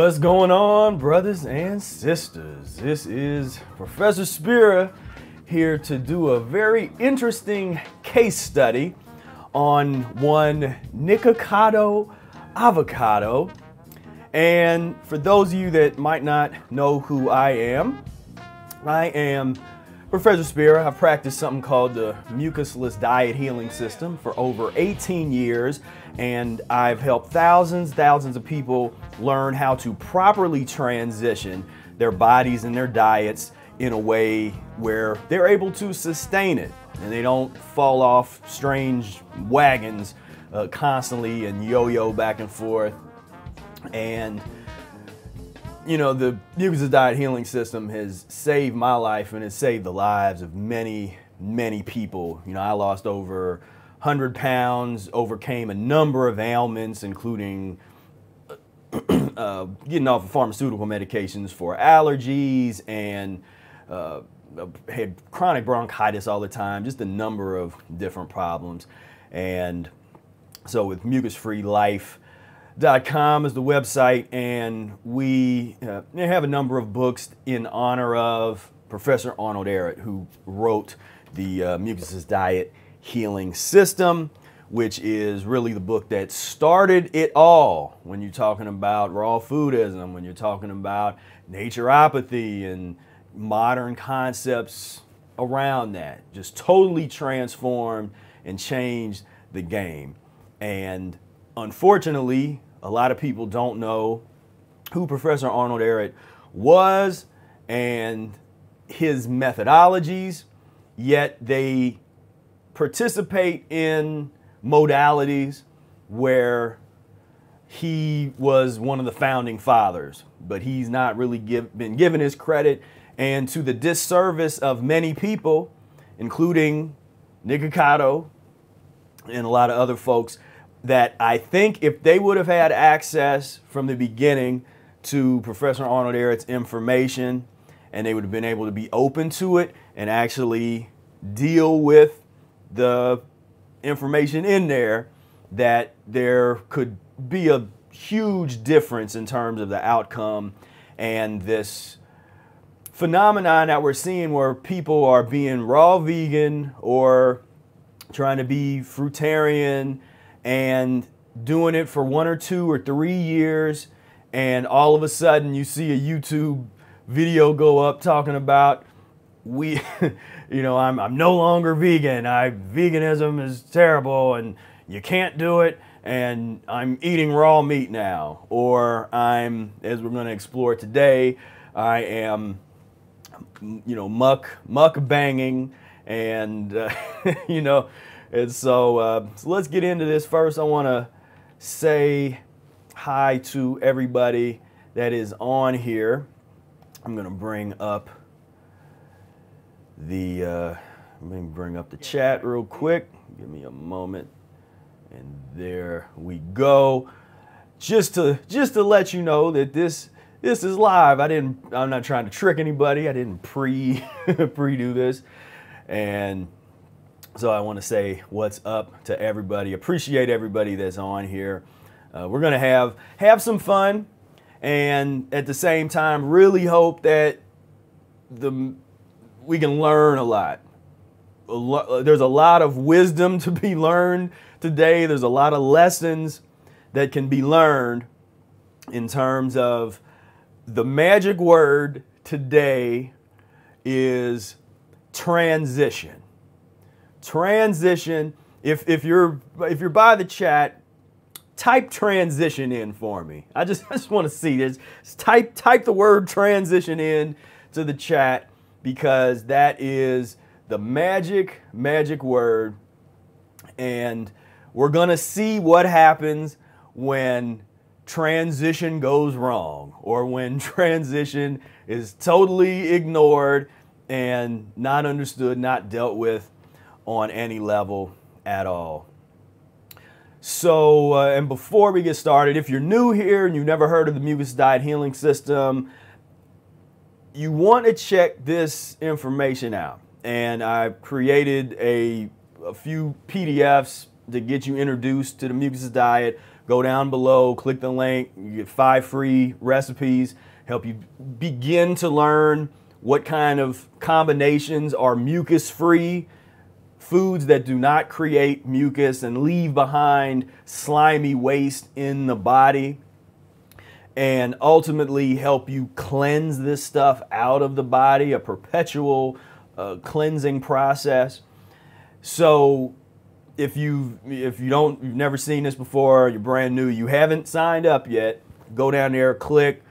What's going on, brothers and sisters? This is Professor Spira here to do a very interesting case study on one Nikocado avocado. And for those of you that might not know who I am, I am Professor Spira. I've practiced something called the mucusless diet healing system for over 18 years, and I've helped thousands, thousands of people learn how to properly transition their bodies and their diets in a way where they're able to sustain it and they don't fall off strange wagons uh, constantly and yo-yo back and forth. And you know, the mucusless diet healing system has saved my life and has saved the lives of many, many people. You know, I lost over 100 pounds, overcame a number of ailments, including uh, getting off of pharmaceutical medications for allergies and uh, had chronic bronchitis all the time, just a number of different problems. And so with Mucus Free Com is the website, and we uh, have a number of books in honor of Professor Arnold Ehret, who wrote the uh, Mucusless Diet Healing System, which is really the book that started it all when you're talking about raw foodism, when you're talking about naturopathy and modern concepts around that. Just totally transformed and changed the game. And unfortunately, a lot of people don't know who Professor Arnold Ehret was and his methodologies, yet they participate in modalities where he was one of the founding fathers, but he's not really give, been given his credit. And to the disservice of many people, including Nikocado and a lot of other folks, that I think if they would have had access from the beginning to Professor Arnold Ehret's information and they would have been able to be open to it and actually deal with the information in there, that there could be a huge difference in terms of the outcome and this phenomenon that we're seeing where people are being raw vegan or trying to be fruitarian and doing it for one or two or three years, and all of a sudden you see a YouTube video go up talking about we, you know, I'm, I'm no longer vegan. I veganism is terrible, and you can't do it. And I'm eating raw meat now, or I'm, as we're going to explore today, I am, you know, muck muck banging, and uh, you know, and so, uh, so let's get into this first. I want to say hi to everybody that is on here. I'm going to bring up the uh, let me bring up the chat real quick. Give me a moment. And there we go. Just to just to let you know that this this is live. I didn't I'm not trying to trick anybody. I didn't pre pre do this. And so I want to say what's up to everybody. Appreciate everybody that's on here. Uh, we're gonna have have some fun, and at the same time, really hope that the we can learn a lot. A lo- uh, there's a lot of wisdom to be learned today. There's a lot of lessons that can be learned in terms of the magic word today is transition transition. If, if you're if you're by the chat, type transition in for me. I just I just want to see this. Type type the word transition in to the chat because that is the magic magic word and we're going to see what happens when transition goes wrong or when transition is totally ignored and not understood, not dealt with on any level at all. So, uh, and before we get started, if you're new here and you've never heard of the Mucus Diet Healing System, you want to check this information out. And I've created a, a few PDFs to get you introduced to the mucus diet. Go down below, click the link. You get five free recipes, help you begin to learn what kind of combinations are mucus free, foods that do not create mucus and leave behind slimy waste in the body, and ultimately help you cleanse this stuff out of the body, a perpetual uh, cleansing process. So if you if you don't you've never seen this before, you're brand new, you haven't signed up yet, go down there, click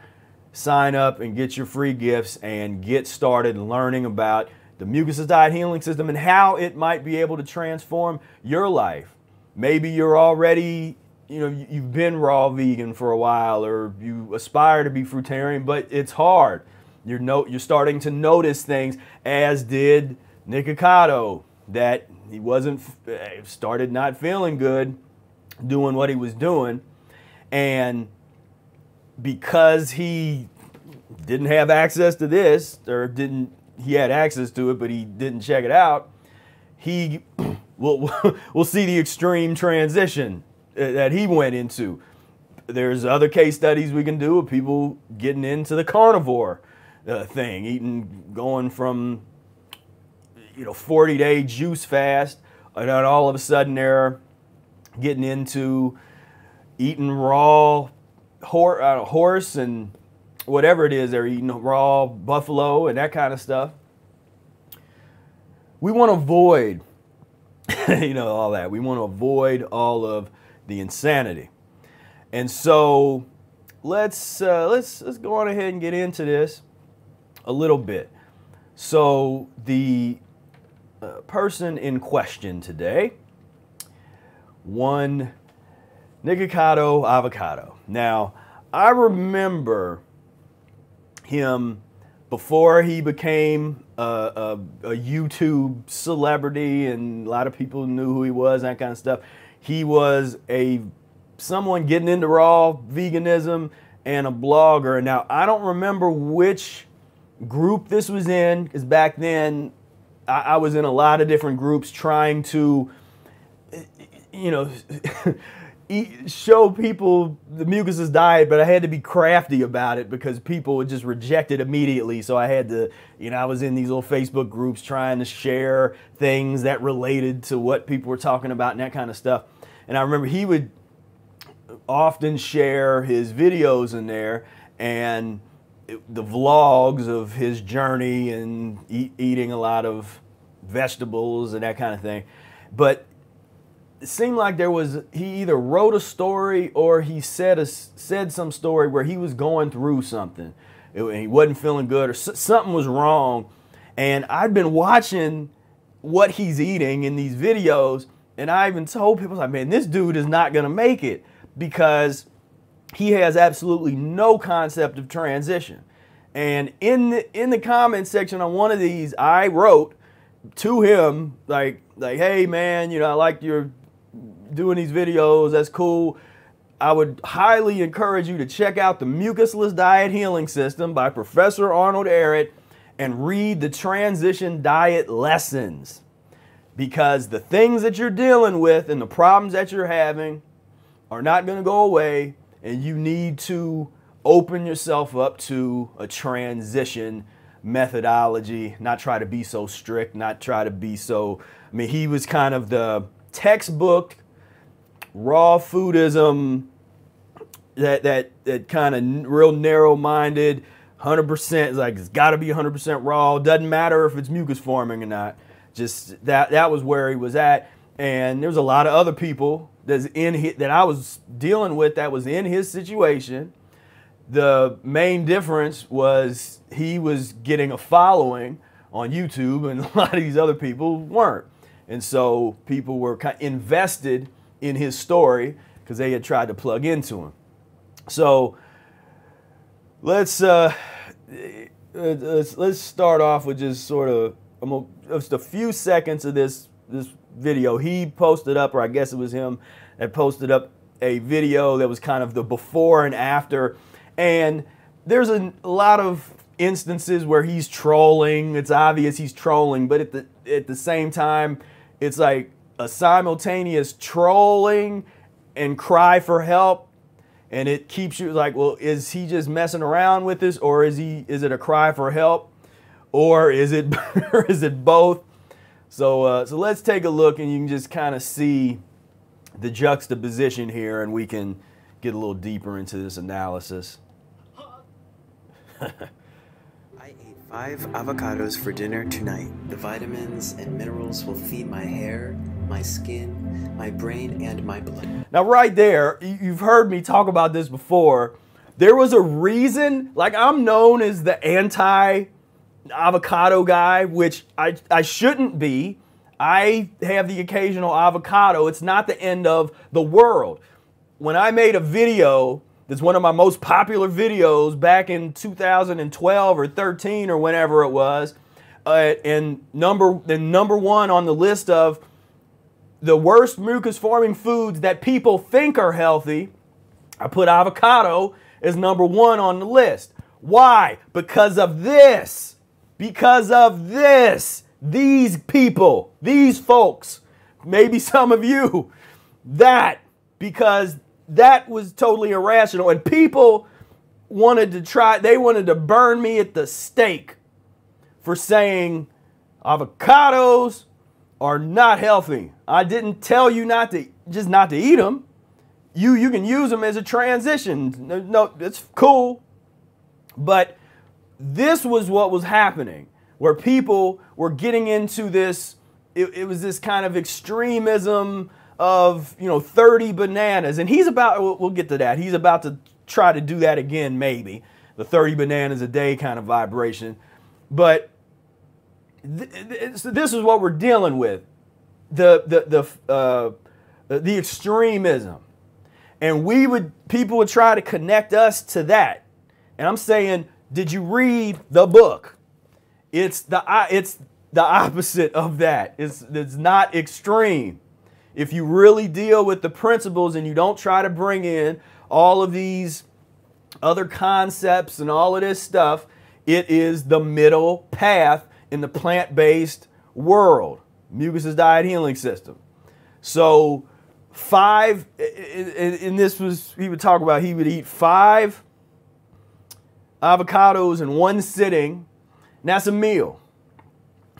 sign up and get your free gifts and get started learning about the mucus diet healing system and how it might be able to transform your life. Maybe you're already, you know, you've been raw vegan for a while or you aspire to be fruitarian, but it's hard. You're no, you're starting to notice things as did Nikocado that he wasn't eh, started not feeling good doing what he was doing and because he didn't have access to this or didn't he had access to it but he didn't check it out he will we'll see the extreme transition that he went into there's other case studies we can do of people getting into the carnivore uh, thing eating going from you know 40 day juice fast, and then all of a sudden they're getting into eating raw hor- uh, horse and whatever it is they're eating raw buffalo and that kind of stuff. We want to avoid you know all that. We want to avoid all of the insanity. And so let's uh, let's let's go on ahead and get into this a little bit. So the uh, person in question today one Nikocado Avocado. Now, I remember him before he became a, a, a, YouTube celebrity and a lot of people knew who he was, that kind of stuff. He was a someone getting into raw veganism and a blogger. Now, I don't remember which group this was in, because back then I, I was in a lot of different groups trying to, you know, eat, show people the mucusless diet, but I had to be crafty about it because people would just reject it immediately. So I had to, you know, I was in these little Facebook groups trying to share things that related to what people were talking about and that kind of stuff. And I remember he would often share his videos in there and the vlogs of his journey and eat, eating a lot of vegetables and that kind of thing. But it seemed like there was he either wrote a story or he said a, said some story where he was going through something. It, he wasn't feeling good or something was wrong. And I'd been watching what he's eating in these videos, and I even told people like, man, this dude is not gonna make it because he has absolutely no concept of transition. And in the in the comment section on one of these, I wrote to him like like, hey man, you know, I like your doing these videos. That's cool. I would highly encourage you to check out the Mucusless Diet Healing System by Professor Arnold Ehret and read the Transition Diet Lessons. Because the things that you're dealing with and the problems that you're having are not going to go away, and you need to open yourself up to a transition methodology, not try to be so strict, not try to be so. I mean, he was kind of the textbook raw foodism that that that kind of real narrow-minded 100% like it's got to be 100% raw doesn't matter if it's mucus forming or not just that that was where he was at and there was a lot of other people that's in his, that I was dealing with that was in his situation. The main difference was he was getting a following on YouTube, and a lot of these other people weren't. And so people were kind of invested in his story because they had tried to plug into him. So let's uh, let's let's start off with just sort of just a few seconds of this this video. He posted up, or I guess it was him that posted up a video that was kind of the before and after. And there's a lot of instances where he's trolling. It's obvious he's trolling, but at the at the same time, it's like a simultaneous trolling and cry for help and it keeps you like well is he just messing around with this or is he is it a cry for help or is it or is it both so uh, so let's take a look and you can just kind of see the juxtaposition here and we can get a little deeper into this analysis I ate five avocados for dinner tonight. The vitamins and minerals will feed my hair, my skin, my brain, and my blood. Now, right there, you've heard me talk about this before. There was a reason, like I'm known as the anti avocado guy, which I, I shouldn't be. I have the occasional avocado. It's not the end of the world. When I made a video that's one of my most popular videos back in 2012 or 13 or whenever it was, uh, and number the number one on the list of the worst mucus forming foods that people think are healthy, I put avocado as number one on the list. Why? Because of this. Because of this. These people, these folks, maybe some of you, that, because that was totally irrational. And people wanted to try, they wanted to burn me at the stake for saying avocados are not healthy. I didn't tell you not to just not to eat them. You you can use them as a transition. No, no it's cool. But this was what was happening, where people were getting into this. It, it was this kind of extremism of you know 30 bananas, and he's about. We'll, we'll get to that. He's about to try to do that again, maybe the 30 bananas a day kind of vibration. But this is what we're dealing with the the the uh, the extremism, and we would people would try to connect us to that, and I'm saying, did you read the book? It's the it's the opposite of that. It's it's not extreme. If you really deal with the principles and you don't try to bring in all of these other concepts and all of this stuff, it is the middle path in the plant based world, mucus diet healing system. So, five, and this was, he would talk about he would eat five avocados in one sitting. And that's a meal,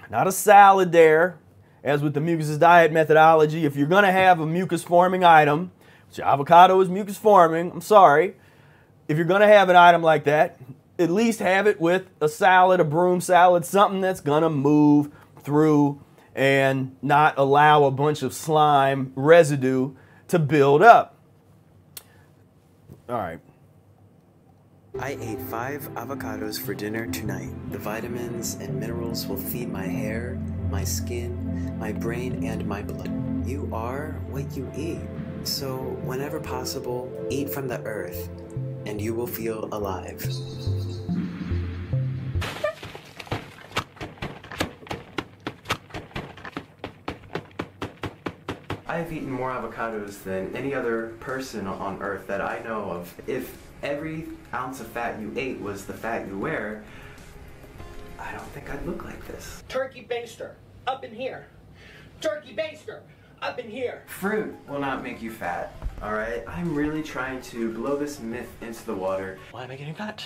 not a salad there. As with the mucus diet methodology, if you're going to have a mucus forming item, which avocado is mucus forming, I'm sorry, if you're going to have an item like that, at least have it with a salad, a broom salad, something that's gonna move through and not allow a bunch of slime residue to build up. All right. I ate five avocados for dinner tonight. The vitamins and minerals will feed my hair, my skin, my brain, and my blood. You are what you eat. So, whenever possible, eat from the earth, and you will feel alive. I've eaten more avocados than any other person on earth that I know of. If every ounce of fat you ate was the fat you wear, I don't think I'd look like this. Turkey baster, up in here. Turkey baster, up in here. Fruit will not make you fat, alright? I'm really trying to blow this myth into the water. Why am I getting fat?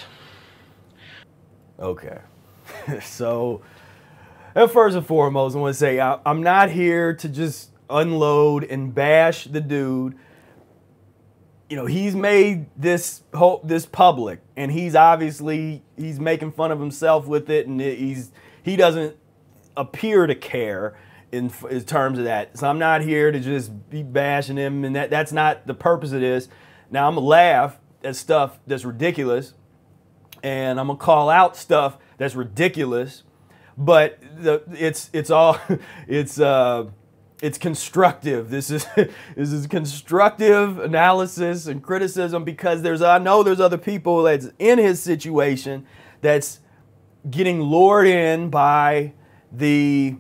Okay. so, and first and foremost, I want to say I, I'm not here to just unload and bash the dude. You know, he's made this whole this public, and he's obviously he's making fun of himself with it, and he's he doesn't appear to care in, in terms of that. So I'm not here to just be bashing him, and that that's not the purpose of this. Now I'm gonna laugh at stuff that's ridiculous, and I'm gonna call out stuff that's ridiculous, but the, it's it's all it's. Uh, it's constructive. This is this is constructive analysis and criticism because there's I know there's other people that's in his situation that's getting lured in by the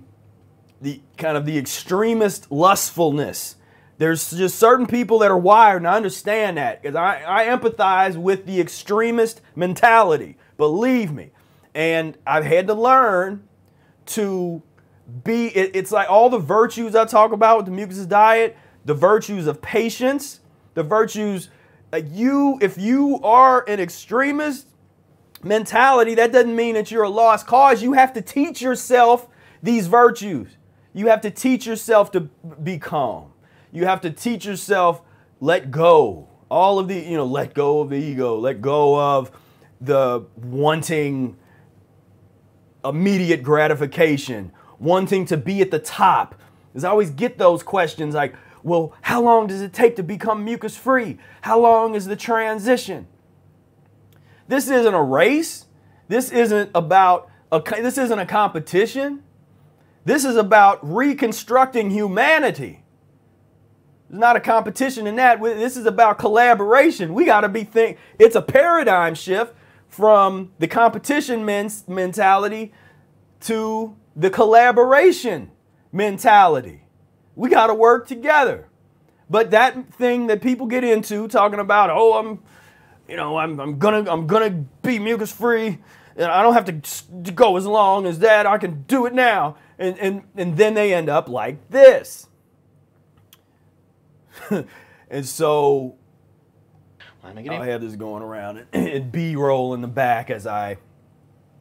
the kind of the extremist lustfulness. There's just certain people that are wired, and I understand that because I, I empathize with the extremist mentality. Believe me. And I've had to learn to be it, it's like all the virtues I talk about with the mucus diet, the virtues of patience, the virtues. You, if you are an extremist mentality, that doesn't mean that you're a lost cause. You have to teach yourself these virtues. You have to teach yourself to be calm. You have to teach yourself let go. All of the, you know, let go of the ego, let go of the wanting immediate gratification, wanting to be at the top. Because I always get those questions like, well, how long does it take to become mucus free? How long is the transition? This isn't a race. This isn't about a, this isn't a competition. This is about reconstructing humanity. It's not a competition in that. This is about collaboration. We got to be think. It's a paradigm shift from the competition men- mentality to the collaboration mentality. We got to work together. But that thing that people get into talking about, oh, I'm, you know, I'm, I'm gonna, I'm gonna be mucus free, and I don't have to go as long as that. I can do it now, and and and then they end up like this. and so I have this going around and B roll in the back as I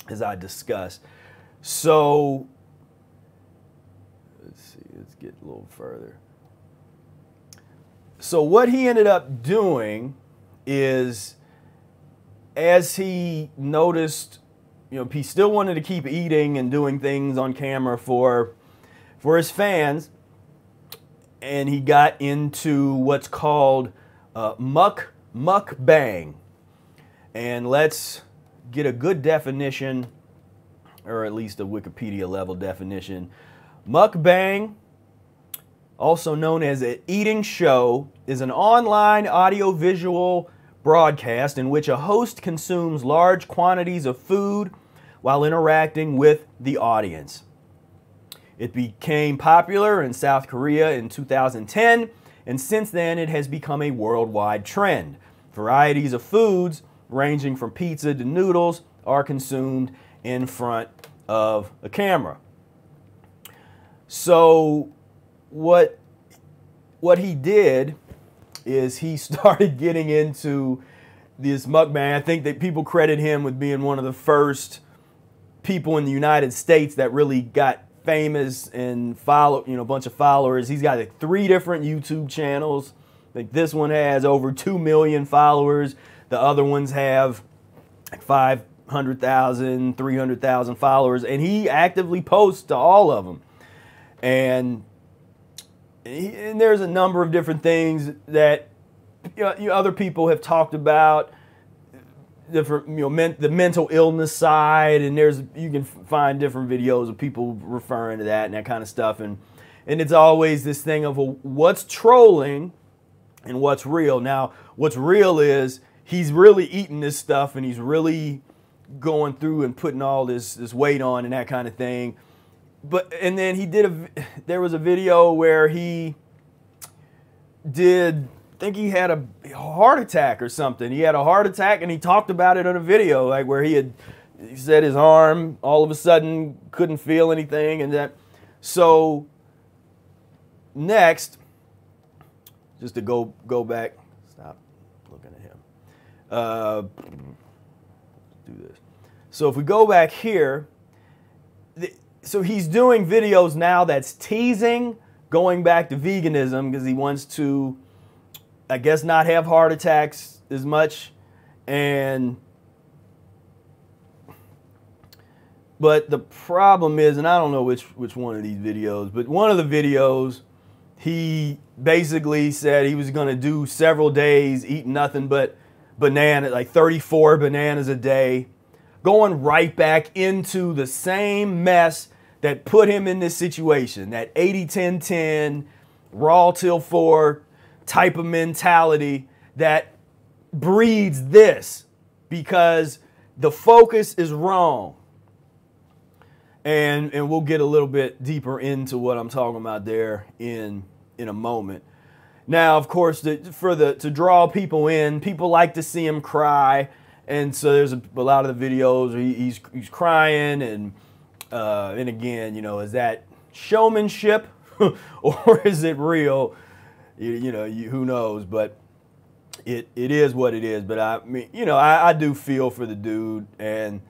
as I discuss. So let's see, let's get a little further. So what he ended up doing is as he noticed, you know, he still wanted to keep eating and doing things on camera for for his fans, and he got into what's called uh, muck bang. And let's get a good definition, or at least a Wikipedia level definition. Mukbang, also known as an eating show, is an online audiovisual broadcast in which a host consumes large quantities of food while interacting with the audience. It became popular in South Korea in 2010, and since then it has become a worldwide trend. Varieties of foods, ranging from pizza to noodles, are consumed in front of a camera. So, what, what he did is he started getting into this mukbang. I think that people credit him with being one of the first people in the United States that really got famous and follow, you know, a bunch of followers. He's got like three different YouTube channels. Like this one has over 2 million followers. The other ones have like 500,000, 300,000 followers. And he actively posts to all of them. And, and there's a number of different things that you know, other people have talked about different you know men, the mental illness side and there's you can find different videos of people referring to that and that kind of stuff and and it's always this thing of well, what's trolling and what's real. Now, what's real is he's really eating this stuff and he's really going through and putting all this this weight on and that kind of thing. But and then he did a there was a video where he did I think he had a heart attack or something. He had a heart attack and he talked about it on a video like where he had he said his arm all of a sudden couldn't feel anything and that so next just to go go back. Stop looking at him. Uh, do this. So if we go back here, so he's doing videos now that's teasing going back to veganism because he wants to, I guess, not have heart attacks as much, and but the problem is, and I don't know which which one of these videos, but one of the videos he basically said he was going to do several days eating nothing but banana, like 34 bananas a day, going right back into the same mess that put him in this situation, that 80 10 10, raw till four type of mentality that breeds this because the focus is wrong and and we'll get a little bit deeper into what I'm talking about there in in a moment. Now, of course, the, for the to draw people in, people like to see him cry, and so there's a, a lot of the videos he, he's he's crying, and uh, and again, you know, is that showmanship or is it real? You, you know, you, who knows? But it it is what it is. But I mean, you know, I, I do feel for the dude, and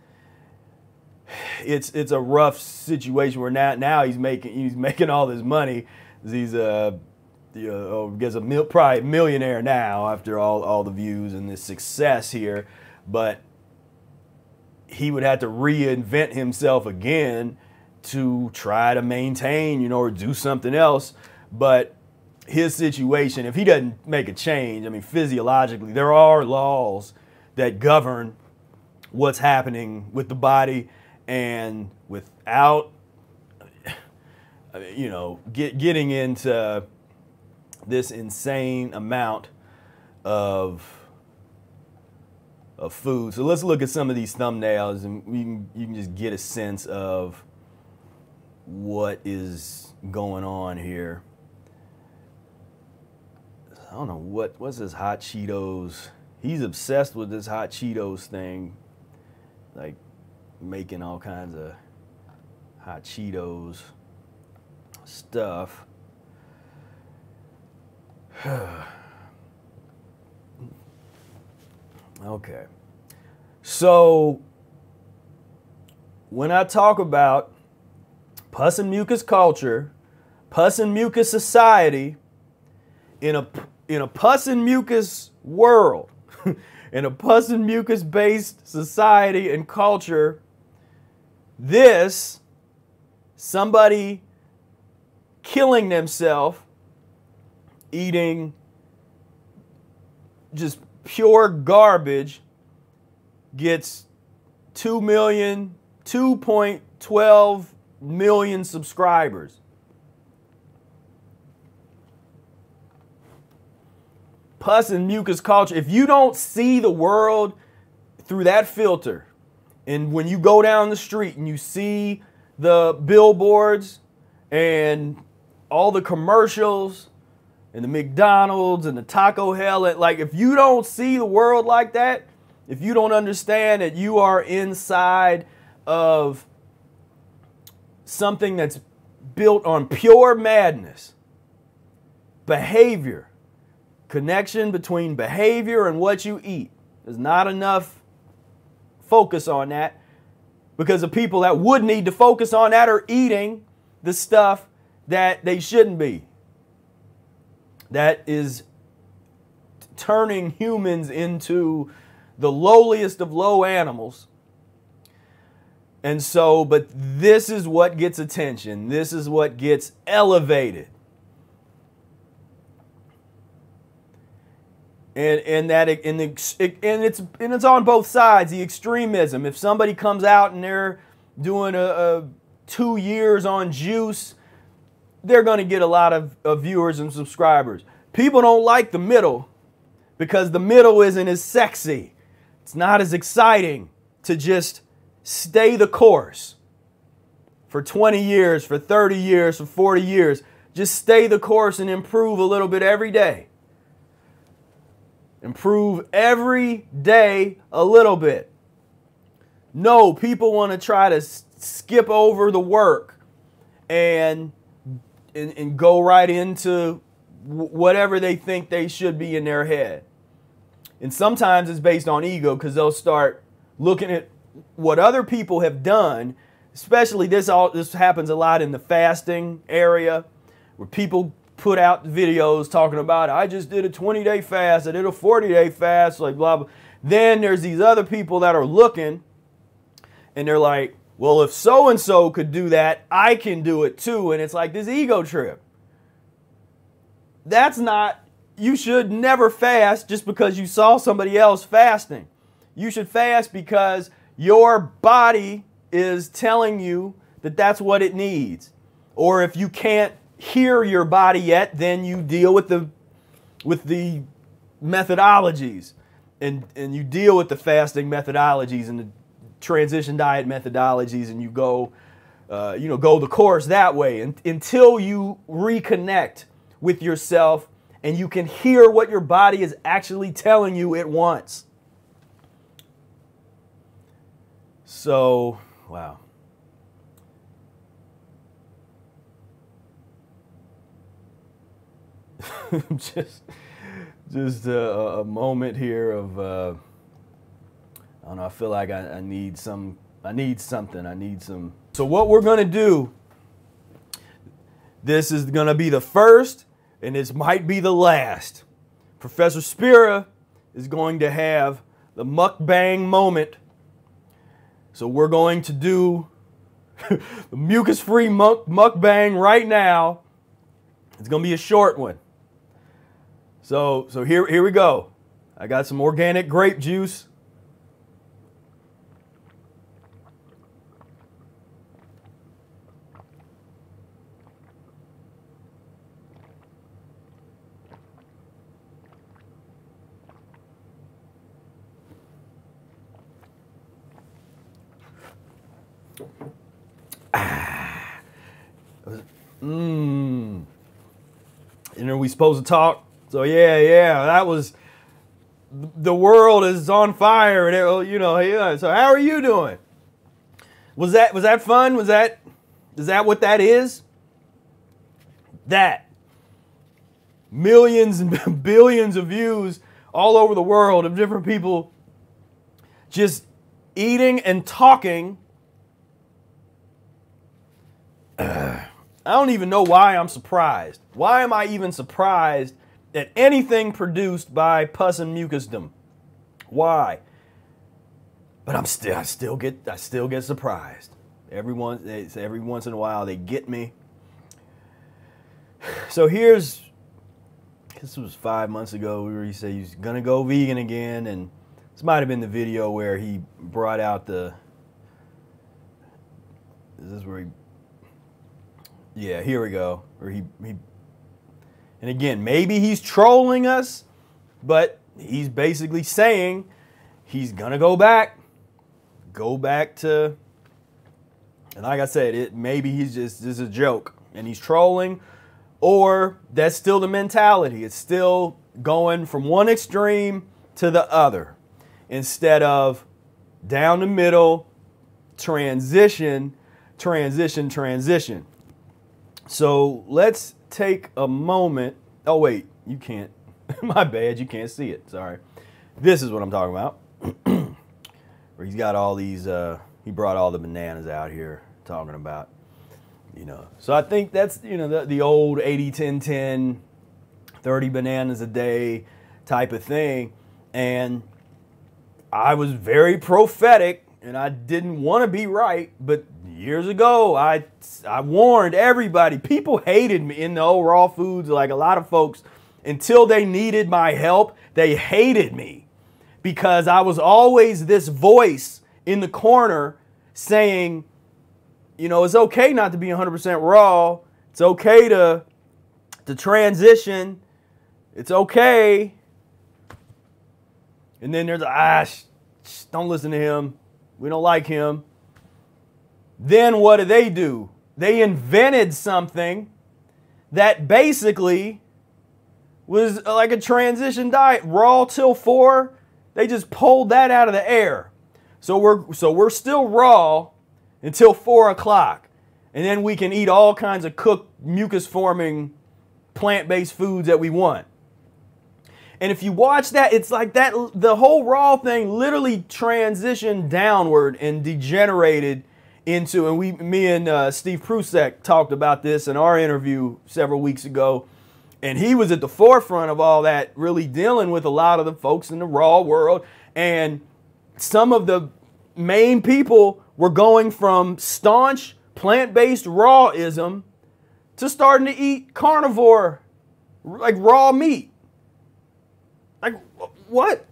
it's it's a rough situation where now now he's making he's making all this money. He's uh you know, a mil, probably a millionaire now after all all the views and this success here, but he would have to reinvent himself again to try to maintain, you know, or do something else. But his situation, if he doesn't make a change, I mean, physiologically, there are laws that govern what's happening with the body, and without, you know, get, getting into this insane amount of of food. So let's look at some of these thumbnails, and we can, you can just get a sense of what is going on here. I don't know what what's this hot Cheetos. He's obsessed with this hot Cheetos thing, like making all kinds of hot Cheetos stuff. okay. So when I talk about pus and mucus culture, pus and mucus society, in a in a pus and mucus world, in a pus and mucus based society and culture, this, somebody killing themselves, eating just pure garbage, gets 2 million, 2.12 million subscribers. pus and mucus culture, if you don't see the world through that filter, and when you go down the street and you see the billboards and all the commercials and the McDonald's and the Taco Hell, like if you don't see the world like that, if you don't understand that you are inside of something that's built on pure madness, behavior, connection between behavior and what you eat. There's not enough focus on that because the people that would need to focus on that are eating the stuff that they shouldn't be. That is turning humans into the lowliest of low animals. And so, but this is what gets attention. This is what gets elevated. and and that and the and it's and it's on both sides the extremism if somebody comes out and they're doing a, a two years on juice they're going to get a lot of, of viewers and subscribers. People don't like the middle because the middle isn't as sexy. It's not as exciting to just stay the course for 20 years for 30 years for 40 years. Just stay the course and improve a little bit every day. Improve every day a little bit. No, people want to try to skip over the work and, and, and go right into whatever they think they should be in their head. And sometimes it's based on ego because they'll start looking at what other people have done. Especially this all this happens a lot in the fasting area where people put out videos talking about I just did a 20 day fast, I did a 40 day fast, like blah blah. Then there's these other people that are looking and they're like, well, if so and so could do that, I can do it too. And it's like this ego trip. That's not, you should never fast just because you saw somebody else fasting. You should fast because your body is telling you that that's what it needs. Or if you can't hear your body yet, then you deal with the with the methodologies and and you deal with the fasting methodologies and the transition diet methodologies and you go uh, you know go the course that way. And, until you reconnect with yourself and you can hear what your body is actually telling you it wants so wow. Just just a, a moment here of uh, I don't know. I feel like I, I need some. I need something. I need some. So what we're gonna do? This is gonna be the first, and this might be the last. Professor Spira is going to have the mukbang moment. So we're going to do the mucus-free muk- mukbang right now. It's gonna be a short one. So so here here we go. I got some organic grape juice. Mmm. And are we supposed to talk? So yeah, yeah, that was. The world is on fire, and it, you know, yeah. So how are you doing? Was that was that fun? Was that is that what that is? That millions and billions of views all over the world of different people just eating and talking. I don't even know why I'm surprised. Why am I even surprised at anything produced by pus and mucusdom? Why? But I'm still, I still get, I still get surprised. Every once, every once in a while, they get me. So here's, this was five months ago where he said he's gonna go vegan again, and this might have been the video where he brought out the. This is where he yeah, here we go. Or he, he and again, maybe he's trolling us, but he's basically saying he's gonna go back, go back to. And like I said, it maybe he's just this is a joke and he's trolling, or that's still the mentality. It's still going from one extreme to the other instead of down the middle, transition, transition, transition. So let's take a moment. Oh, wait, you can't. My bad, you can't see it. Sorry. This is what I'm talking about. Where he's got all these, uh, he brought all the bananas out here talking about, you know. So I think that's, you know, the, the old 80 10 10, 30 bananas a day type of thing. And I was very prophetic and I didn't want to be right, but years ago, I I warned everybody. People hated me in the old raw foods, like a lot of folks, until they needed my help. They hated me because I was always this voice in the corner saying, you know, it's okay not to be 100% raw. It's okay to to transition. It's okay. And then there's ah, sh- sh- don't listen to him. We don't like him. Then what do they do? They invented something that basically was uh, like a transition diet, raw till four. They just pulled that out of the air. So we're so we're still raw until four o'clock, and then we can eat all kinds of cooked mucus forming plant-based foods that we want. And if you watch that, it's like that the whole raw thing literally transitioned downward and degenerated into, and we, me and uh, Steve Prussack talked about this in our interview several weeks ago, and he was at the forefront of all that, really dealing with a lot of the folks in the raw world, and some of the main people were going from staunch plant-based rawism to starting to eat carnivore, like raw meat. What?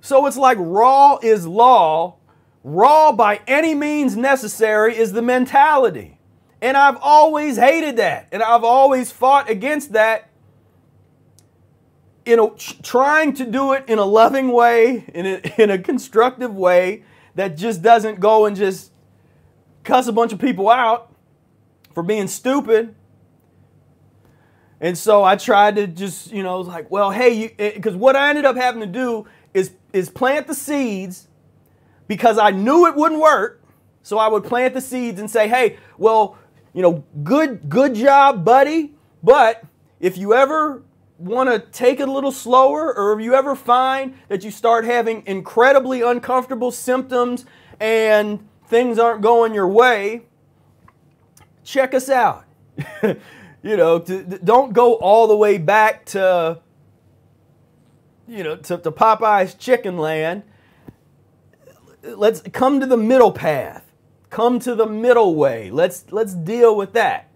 So it's like raw is law Raw by any means necessary is the mentality. And I've always hated that. And I've always fought against that in a, trying to do it in a loving way, in a, in a constructive way that just doesn't go and just cuss a bunch of people out for being stupid. And so I tried to just, you know, like, well, hey, because eh, what I ended up having to do is is plant the seeds because I knew it wouldn't work. So I would plant the seeds and say, hey, well, you know, good, good job, buddy. But if you ever want to take it a little slower, or if you ever find that you start having incredibly uncomfortable symptoms and things aren't going your way, check us out. you know, to, don't go all the way back to, you know, to, to Popeye's chicken land. Let's come to the middle path. Come to the middle way. Let's let's deal with that.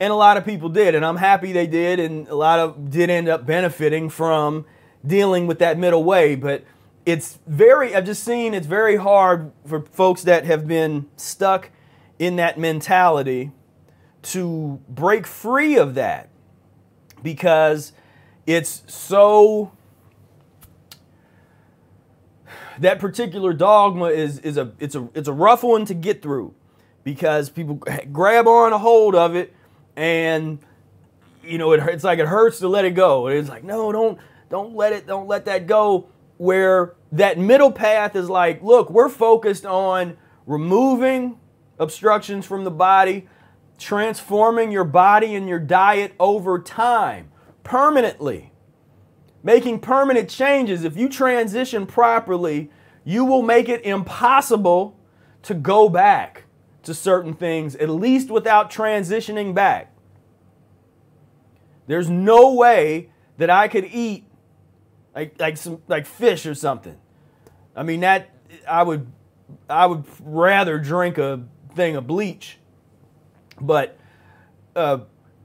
And a lot of people did, and I'm happy they did, and a lot of did end up benefiting from dealing with that middle way. But it's very, I've just seen it's very hard for folks that have been stuck in that mentality to break free of that because it's so that particular dogma is, is a it's a it's a rough one to get through because people grab on a hold of it and you know it, it's like it hurts to let it go. It's like no don't don't let it don't let that go. Where that middle path is like look we're focused on removing obstructions from the body transforming your body and your diet over time permanently making permanent changes if you transition properly you will make it impossible to go back to certain things, at least without transitioning back. There's no way that I could eat like like some like fish or something. I mean that I would I would rather drink a thing of bleach. But uh,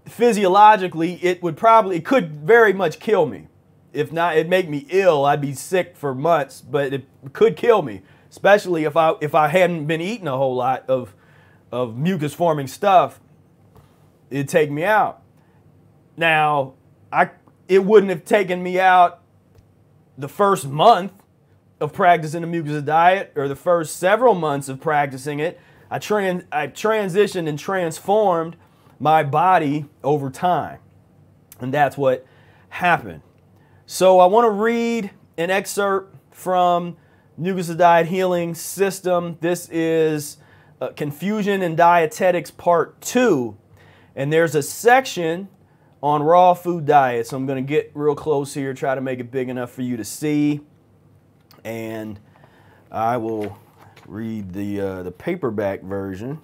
physiologically, it would probably it could very much kill me. If not, it'd make me ill. I'd be sick for months, but it could kill me, especially if I if I hadn't been eating a whole lot of of mucus forming stuff, it'd take me out. Now, I it wouldn't have taken me out the first month of practicing the mucus diet or the first several months of practicing it. I trans I transitioned and transformed my body over time. And that's what happened. So I want to read an excerpt from Mucus Diet Healing System. This is uh, Confusion in Dietetics Part 2. And there's a section on raw food diet. So I'm going to get real close here, try to make it big enough for you to see. And I will read the, uh, the paperback version.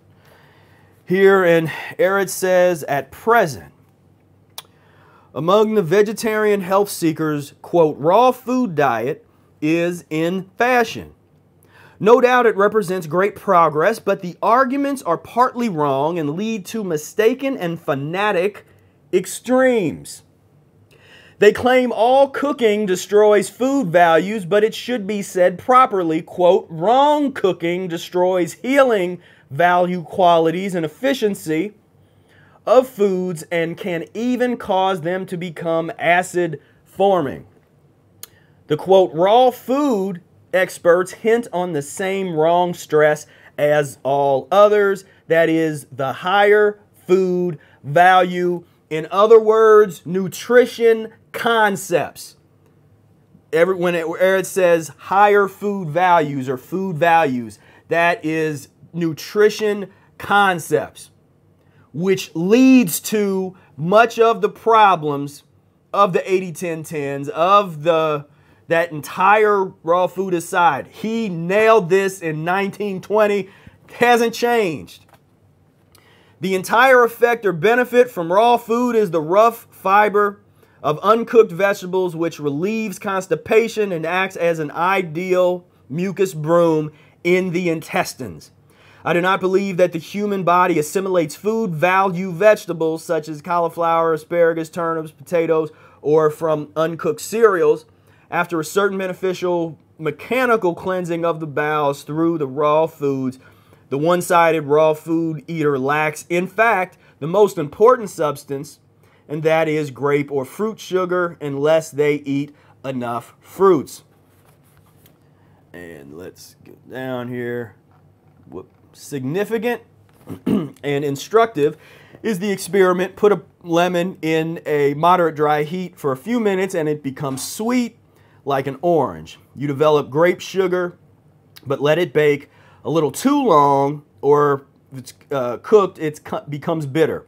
Here, and Ehret says, at present, among the vegetarian health seekers, quote, raw food diet is in fashion. No doubt it represents great progress, but the arguments are partly wrong and lead to mistaken and fanatic extremes. They claim all cooking destroys food values, but it should be said properly, quote, wrong cooking destroys healing value qualities and efficiency of foods and can even cause them to become acid forming. The quote, raw food experts hint on the same wrong stress as all others. That is the higher food value. In other words, nutrition concepts. Every, when it, where it says higher food values or food values, that is nutrition concepts, which leads to much of the problems of the 80 10 10s, of the that entire raw food aside. He nailed this in 1920, hasn't changed. The entire effect or benefit from raw food is the rough fiber of uncooked vegetables, which relieves constipation and acts as an ideal mucus broom in the intestines. I do not believe that the human body assimilates food value vegetables such as cauliflower, asparagus, turnips, potatoes, or from uncooked cereals after a certain beneficial mechanical cleansing of the bowels through the raw foods, the one sided raw food eater lacks, in fact, the most important substance, and that is grape or fruit sugar, unless they eat enough fruits. And let's get down here. Significant and instructive is the experiment. Put a lemon in a moderate dry heat for a few minutes and it becomes sweet like an orange. You develop grape sugar, but let it bake a little too long or if it's uh, cooked, it becomes bitter.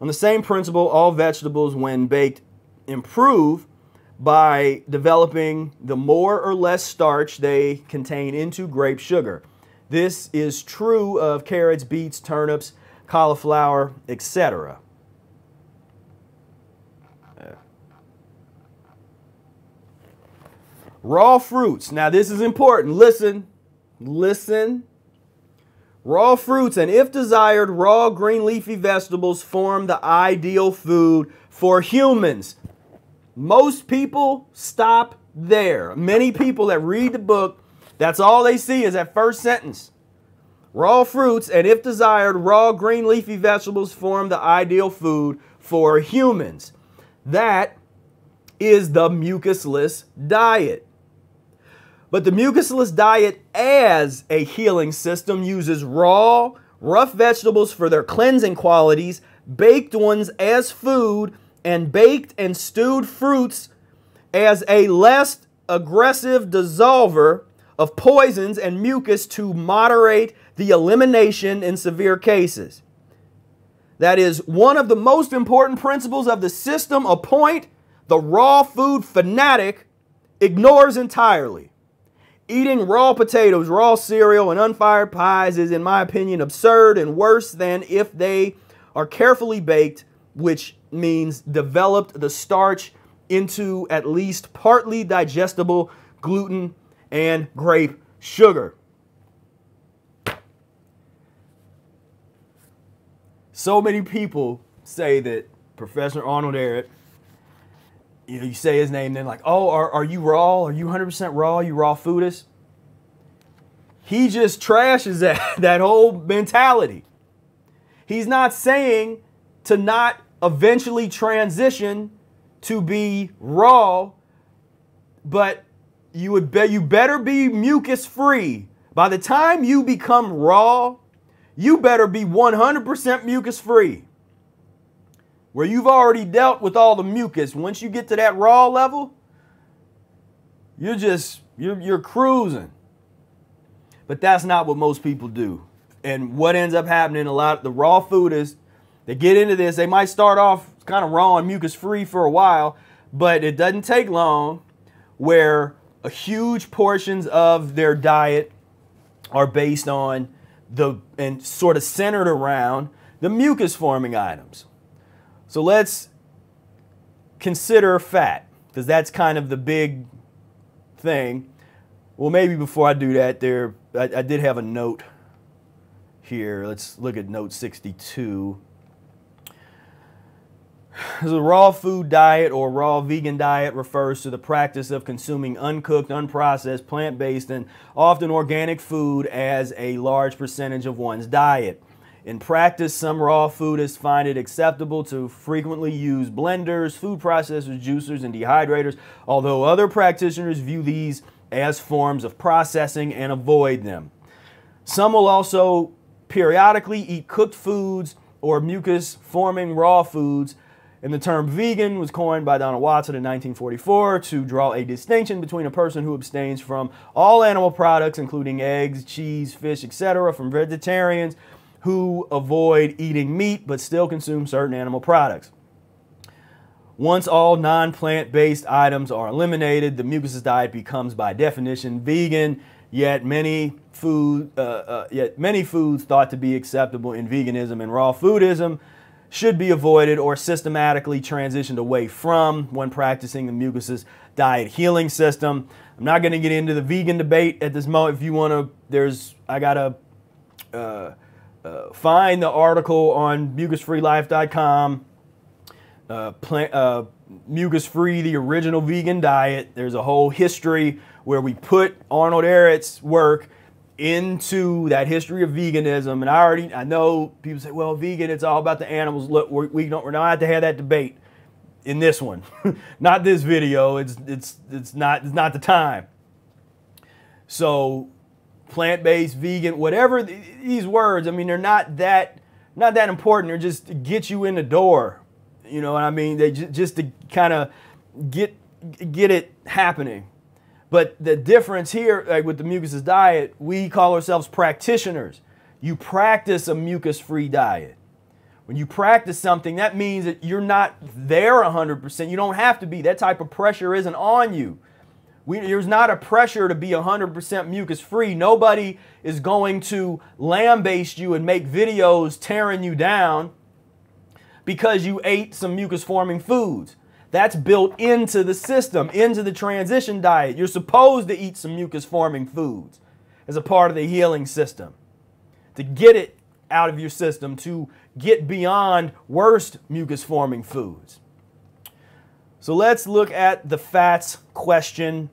On the same principle, all vegetables, when baked, improve by developing the more or less starch they contain into grape sugar. This is true of carrots, beets, turnips, cauliflower, etc. Raw fruits. Now, this is important. Listen, listen. Raw fruits and, if desired, raw green leafy vegetables form the ideal food for humans. Most people stop there. Many people that read the book, that's all they see is that first sentence. Raw fruits and, if desired, raw green leafy vegetables form the ideal food for humans. That is the mucusless diet. But the mucusless diet as a healing system uses raw, rough vegetables for their cleansing qualities, baked ones as food, and baked and stewed fruits as a less aggressive dissolver of poisons and mucus to moderate the elimination in severe cases. That is one of the most important principles of the system, a point the raw food fanatic ignores entirely. Eating raw potatoes, raw cereal, and unfired pies is, in my opinion, absurd and worse than if they are carefully baked, which means developed the starch into at least partly digestible gluten and grape sugar. So many people say that Professor Arnold Ehret you know, you say his name, then like, oh, are, are you raw? Are you 100% raw? You raw foodist? He just trashes that, that whole mentality. He's not saying to not eventually transition to be raw, but you would bet you better be mucus free. By the time you become raw, you better be 100% mucus free where you've already dealt with all the mucus. Once you get to that raw level, you're just you're you're cruising. But that's not what most people do. And what ends up happening a lot of the raw food is they get into this, they might start off kind of raw and mucus free for a while, but it doesn't take long where a huge portions of their diet are based on the and sort of centered around the mucus forming items. So let's consider fat, because that's kind of the big thing. Well, maybe before I do that, there I, I did have a note here. Let's look at note 62. The raw food diet or raw vegan diet refers to the practice of consuming uncooked, unprocessed, plant based, and often organic food as a large percentage of one's diet. In practice, some raw foodists find it acceptable to frequently use blenders, food processors, juicers, and dehydrators, although other practitioners view these as forms of processing and avoid them. Some will also periodically eat cooked foods or mucus forming raw foods. And the term vegan was coined by Donald Watson in 1944 to draw a distinction between a person who abstains from all animal products, including eggs, cheese, fish, etc., from vegetarians who avoid eating meat but still consume certain animal products. Once all non-plant based items are eliminated, the mucusless diet becomes by definition vegan, yet many food uh, uh, yet many foods thought to be acceptable in veganism and raw foodism should be avoided or systematically transitioned away from when practicing the mucusless diet healing system. I'm not going to get into the vegan debate at this moment. If you want to, there's I got a uh, uh, find the article on mucusfreelife.com. Uh, plant, uh, mucus free, the original vegan diet. There's a whole history where we put Arnold Ehret's work into that history of veganism. And I already, I know people say, well, vegan, it's all about the animals. Look, we're, we don't, we're not have to have that debate in this one, not this video. It's, it's, it's not, it's not the time. So plant-based, vegan, whatever these words. I mean, they're not that not that important. They're just to get you in the door. You know what I mean? They just, just to kind of get get it happening. But the difference here, like with the mucusless diet, we call ourselves practitioners. You practice a mucus-free diet. When you practice something, that means that you're not there 100%. You don't have to be. That type of pressure isn't on you. We, there's not a pressure to be 100% mucus free. Nobody is going to lambaste you and make videos tearing you down because you ate some mucus forming foods. That's built into the system, into the transition diet. You're supposed to eat some mucus forming foods as a part of the healing system to get it out of your system, to get beyond worst mucus forming foods. So let's look at the fats question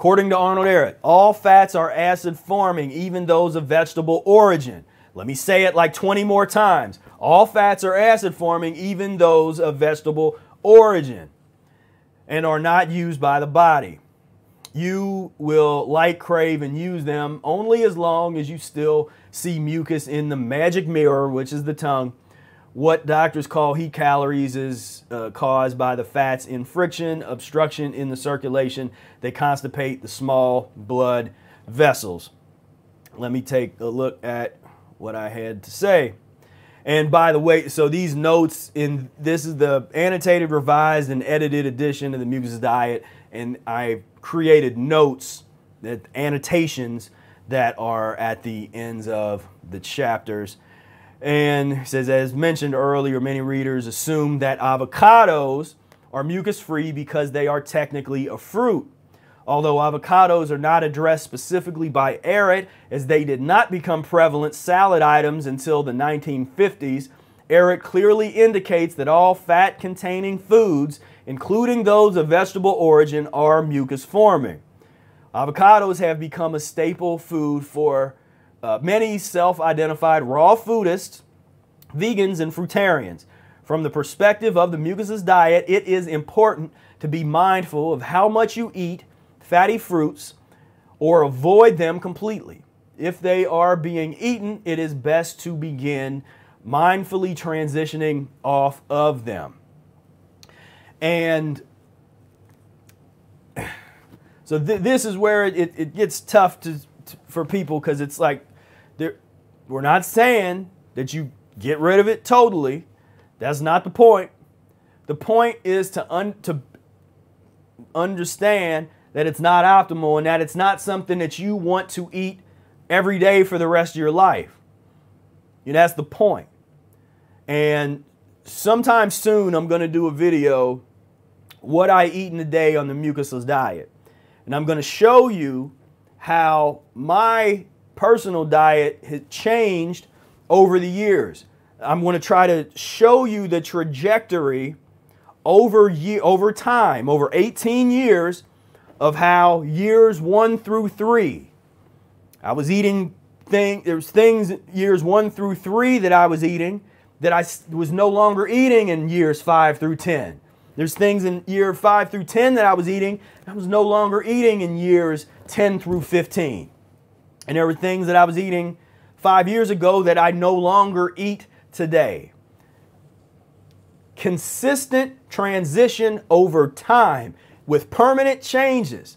According to Arnold Ehret, all fats are acid forming, even those of vegetable origin. Let me say it like 20 more times. All fats are acid forming, even those of vegetable origin, and are not used by the body. You will like, crave, and use them only as long as you still see mucus in the magic mirror, which is the tongue, what doctors call heat calories is uh, caused by the fats in friction, obstruction in the circulation. They constipate the small blood vessels. Let me take a look at what I had to say. And by the way, so these notes in this is the annotated, revised, and edited edition of the Mucus Diet, and I created notes that annotations that are at the ends of the chapters. And says, as mentioned earlier, many readers assume that avocados are mucus free because they are technically a fruit. Although avocados are not addressed specifically by Ehret, as they did not become prevalent salad items until the 1950s, Ehret clearly indicates that all fat containing foods, including those of vegetable origin, are mucus forming. Avocados have become a staple food for uh, many self identified raw foodists, vegans, and fruitarians. From the perspective of the mucusless diet, it is important to be mindful of how much you eat fatty fruits or avoid them completely. If they are being eaten, it is best to begin mindfully transitioning off of them. And so th- this is where it, it gets tough to, to for people because it's like we're not saying that you get rid of it totally. That's not the point. The point is to, un- to understand that it's not optimal and that it's not something that you want to eat every day for the rest of your life. And that's the point. And sometime soon, I'm going to do a video what I eat in a day on the mucusless diet. And I'm going to show you how my personal diet has changed over the years. I'm going to try to show you the trajectory over year, over time, over 18 years of how years 1 through 3 I was eating thing there's things years 1 through 3 that I was eating that I was no longer eating in years 5 through 10. There's things in year 5 through 10 that I was eating I was no longer eating in years 10 through 15. And there were things that I was eating five years ago that I no longer eat today. Consistent transition over time with permanent changes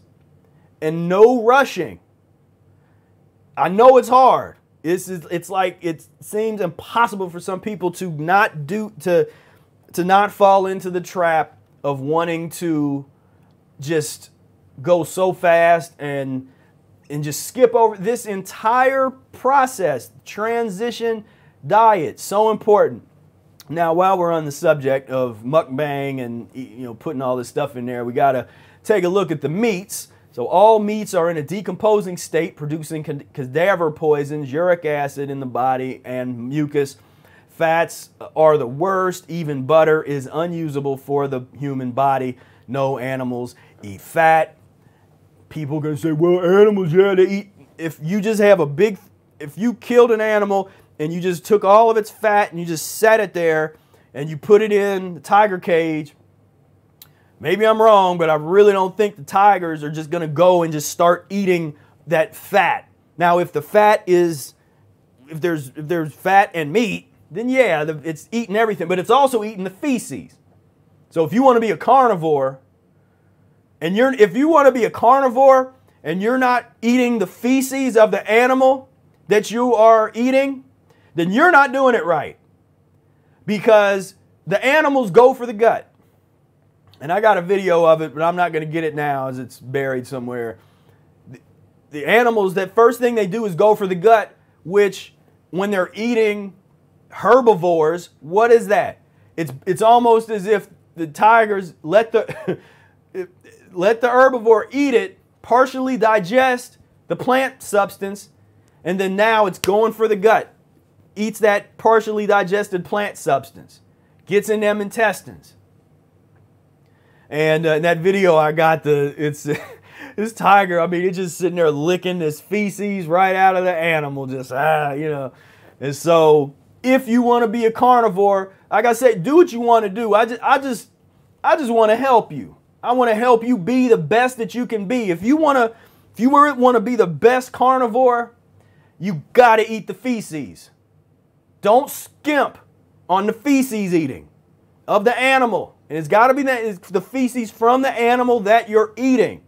and no rushing. I know it's hard. It's, it's like it seems impossible for some people to not do to to not fall into the trap of wanting to just go so fast and and just skip over this entire process, transition diet, so important. Now, while we're on the subject of mukbang and you know putting all this stuff in there, we got to take a look at the meats. So all meats are in a decomposing state, producing cadaver poisons, uric acid in the body, and mucus. Fats are the worst. Even butter is unusable for the human body. No animals eat fat people are gonna say, well, animals, yeah, they eat. If you just have a big, if you killed an animal and you just took all of its fat and you just set it there and you put it in the tiger cage, maybe I'm wrong, but I really don't think the tigers are just gonna go and just start eating that fat. Now, if the fat is, if there's if there's fat and meat, then yeah, it's eating everything, but it's also eating the feces. So if you want to be a carnivore, and you're if you want to be a carnivore and you're not eating the feces of the animal that you are eating, then you're not doing it right. because the animals go for the gut. And I got a video of it, but I'm not going to get it now as it's buried somewhere. The, the animals, that first thing they do is go for the gut, which when they're eating herbivores, what is that? It's, it's almost as if the tigers let the, let the herbivore eat it, partially digest the plant substance, and then now it's going for the gut. Eats that partially digested plant substance, gets in them intestines. And uh, in that video, I got the, it's, this tiger, I mean, it's just sitting there licking this feces right out of the animal, just, ah, you know. And so, if you want to be a carnivore, like I said, do what you want to do. I just, I just, I just want to help you. I want to help you be the best that you can be. If you want to, if you want to be the best carnivore, you got to eat the feces. Don't skimp on the feces eating of the animal. And it's got to be the, the feces from the animal that you're eating.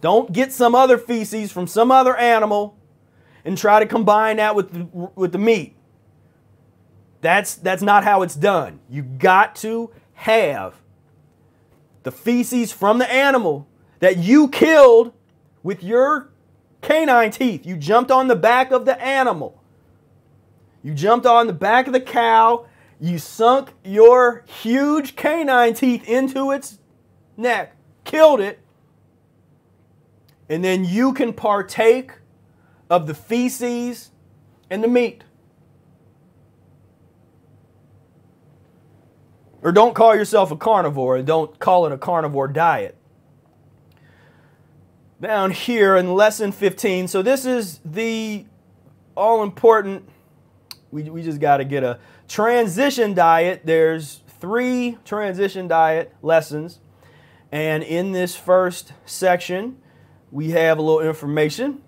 Don't get some other feces from some other animal and try to combine that with the, with the meat. That's, that's not how it's done. You got to have the feces from the animal that you killed with your canine teeth. You jumped on the back of the animal. You jumped on the back of the cow. You sunk your huge canine teeth into its neck, killed it, and then you can partake of the feces and the meat. Or don't call yourself a carnivore and don't call it a carnivore diet. Down here in lesson 15, so this is the all important, we, we just got to get a transition diet. There's three transition diet lessons. And in this first section, we have a little information.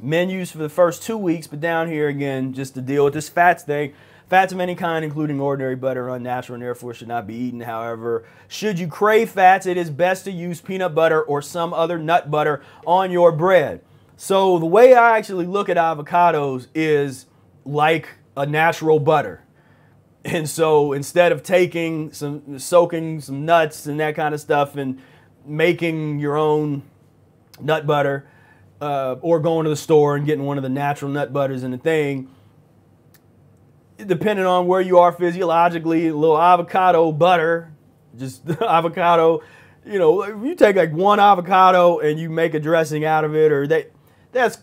Menus for the first two weeks, but down here again, just to deal with this fats thing. Fats of any kind, including ordinary butter, are unnatural and therefore should not be eaten. However, should you crave fats, it is best to use peanut butter or some other nut butter on your bread. So, the way I actually look at avocados is like a natural butter. And so, instead of taking some, soaking some nuts and that kind of stuff and making your own nut butter, uh, or going to the store and getting one of the natural nut butters in the thing, depending on where you are physiologically, a little avocado butter, just avocado, you know, you take like one avocado and you make a dressing out of it, or that, that's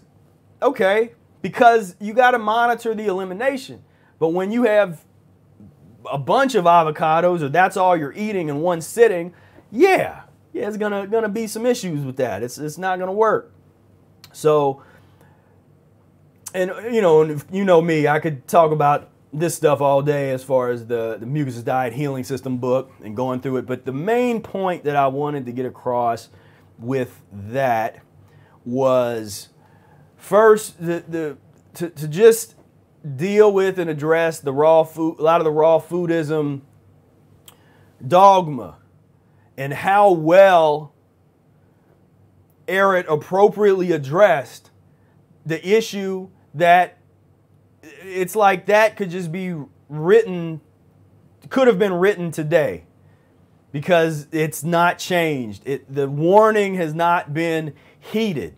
okay because you got to monitor the elimination. But when you have a bunch of avocados, or that's all you're eating in one sitting, yeah, yeah, it's gonna gonna be some issues with that. It's it's not gonna work. So, and you know, and you know me, I could talk about this stuff all day as far as the, the mucus diet healing system book and going through it. But the main point that I wanted to get across with that was first the, the to, to just deal with and address the raw food a lot of the raw foodism dogma and how well Ehret appropriately addressed the issue that it's like that could just be written, could have been written today because it's not changed. It, the warning has not been heeded.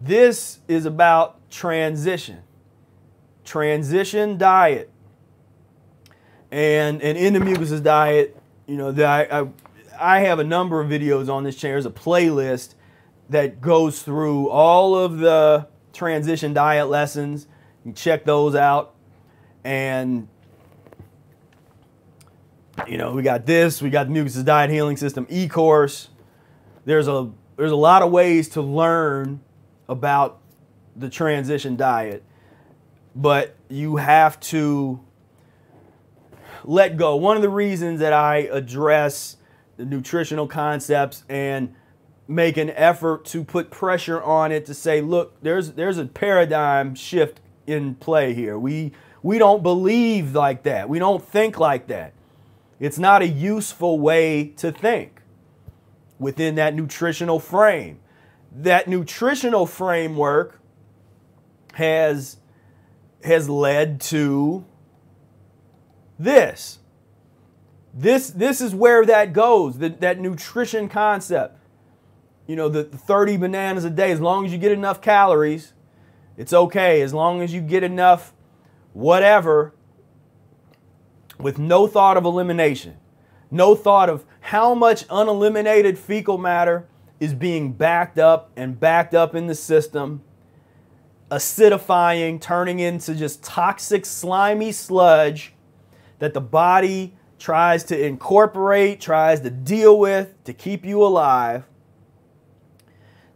This is about transition, transition diet. And, the mucusless diet, you know, that I, I, I have a number of videos on this channel. There's a playlist that goes through all of the transition diet lessons. You check those out. And, you know, we got this, we got the Mucusless Diet Healing System e course. There's a, there's a lot of ways to learn about the transition diet, but you have to let go. One of the reasons that I address the nutritional concepts and make an effort to put pressure on it to say, look, there's there's a paradigm shift in play here. We we don't believe like that. We don't think like that. It's not a useful way to think within that nutritional frame. That nutritional framework has has led to this. This, this is where that goes, the, that nutrition concept. You know, the 30 bananas a day, as long as you get enough calories, it's okay. As long as you get enough whatever, with no thought of elimination, no thought of how much uneliminated fecal matter is being backed up and backed up in the system, acidifying, turning into just toxic, slimy sludge that the body tries to incorporate, tries to deal with to keep you alive.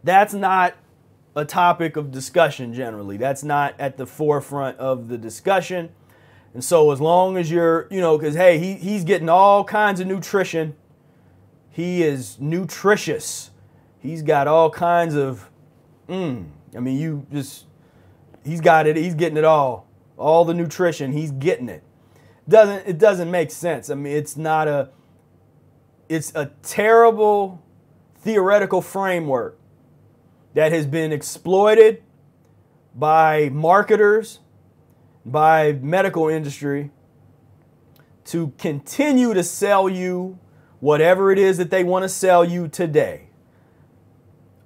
That's not a topic of discussion generally. That's not at the forefront of the discussion. And so as long as you're, you know, because hey, he, he's getting all kinds of nutrition. He is nutritious. He's got all kinds of, mm, I mean, you just, he's got it. He's getting it all. All the nutrition, he's getting it. Doesn't it doesn't make sense. I mean, it's not a, it's a terrible theoretical framework that has been exploited by marketers, by medical industry to continue to sell you whatever it is that they want to sell you today.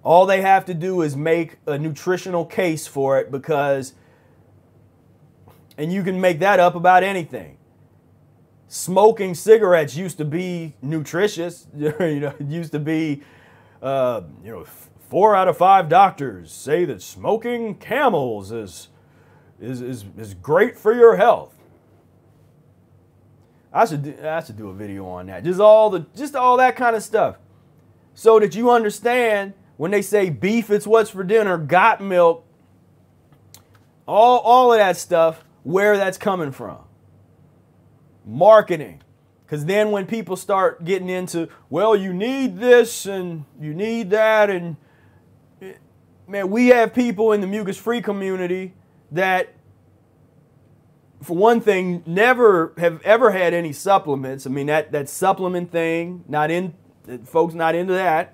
All they have to do is make a nutritional case for it because and you can make that up about anything. Smoking cigarettes used to be nutritious. you know, it used to be, uh, you know, Four out of five doctors say that smoking camels is, is, is, is great for your health. I should, do, I should do a video on that. Just all the just all that kind of stuff. So that you understand when they say beef, it's what's for dinner, got milk, all, all of that stuff, where that's coming from. Marketing. Because then when people start getting into, well, you need this and you need that and man, we have people in the mucus free community that, for one thing, never have ever had any supplements. I mean, that, that supplement thing, not in, folks not into that,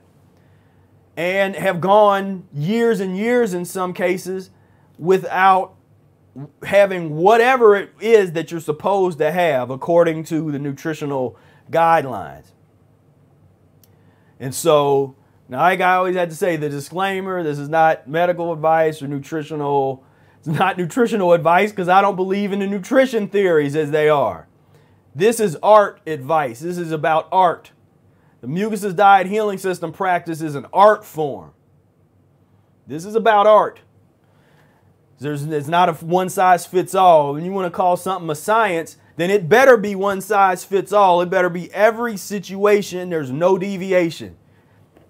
and have gone years and years in some cases without having whatever it is that you're supposed to have according to the nutritional guidelines. And so now, like I always had to say, the disclaimer: this is not medical advice or nutritional. It's not nutritional advice because I don't believe in the nutrition theories as they are. This is art advice. This is about art. The Mucusless Diet Healing System practice is an art form. This is about art. There's, it's not a one size fits all. When you want to call something a science, then it better be one size fits all. It better be every situation, there's no deviation.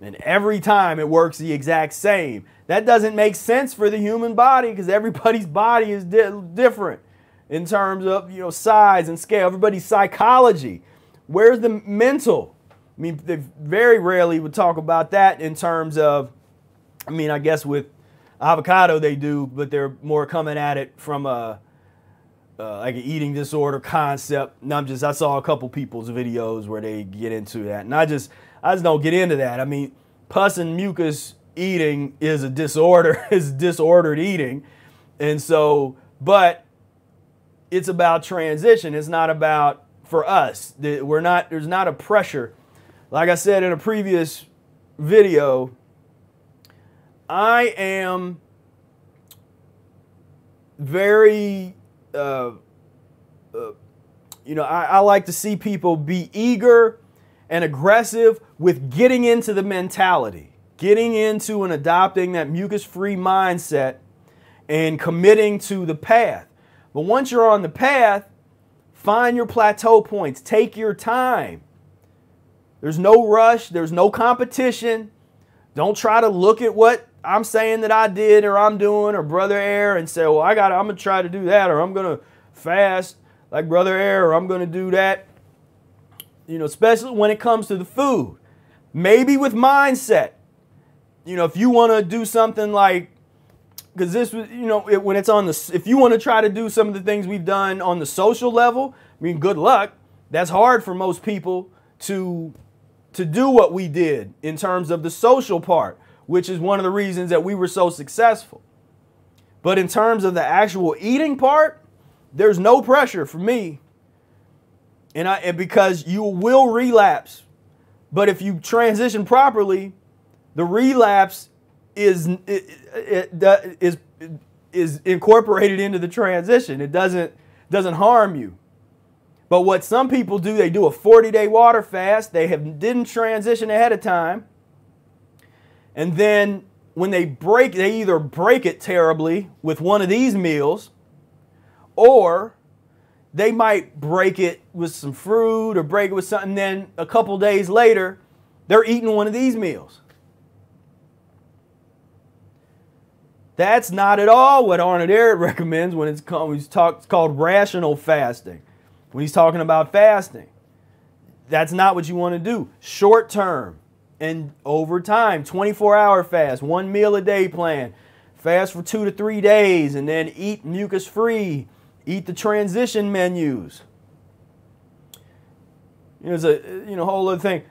And every time it works the exact same. That doesn't make sense for the human body because everybody's body is di- different in terms of you know size and scale. Everybody's psychology. Where's the mental? I mean, they very rarely would talk about that in terms of. I mean, I guess with avocado they do, but they're more coming at it from a uh, like an eating disorder concept. And I'm just I saw a couple people's videos where they get into that, and I just I just don't get into that. I mean, pus and mucus eating is a disorder, is disordered eating. And so, but it's about transition. It's not about for us. We're not, there's not a pressure. Like I said in a previous video, I am very, uh, uh, you know, I, I like to see people be eager and aggressive with getting into the mentality, getting into and adopting that mucus free mindset and committing to the path. But once you're on the path, find your plateau points, take your time. There's no rush, there's no competition. Don't try to look at what I'm saying that I did or I'm doing or Brother Air and say, well, I got I'm gonna try to do that or I'm gonna fast like Brother Air or I'm gonna do that you know, especially when it comes to the food. Maybe with mindset. You know, if you want to do something like, because this was, you know, it, when it's on the, if you want to try to do some of the things we've done on the social level, I mean, good luck. That's hard for most people to to do what we did in terms of the social part, which is one of the reasons that we were so successful. But in terms of the actual eating part, there's no pressure for me. And I and because you will relapse. But if you transition properly, the relapse is is is incorporated into the transition. It doesn't doesn't harm you. But what some people do, they do a 40-day water fast. They have didn't transition ahead of time. And then when they break, they either break it terribly with one of these meals, or they might break it with some fruit or break it with something. Then a couple days later, they're eating one of these meals. That's not at all what Arnold Ehret recommends when it's called, when he's talk, it's called rational fasting. When he's talking about fasting, that's not what you want to do. Short term and over time, 24 hour fast, one meal a day plan, fast for two to three days, and then eat mucus free, eat the transition menus. There's a you know whole other thing.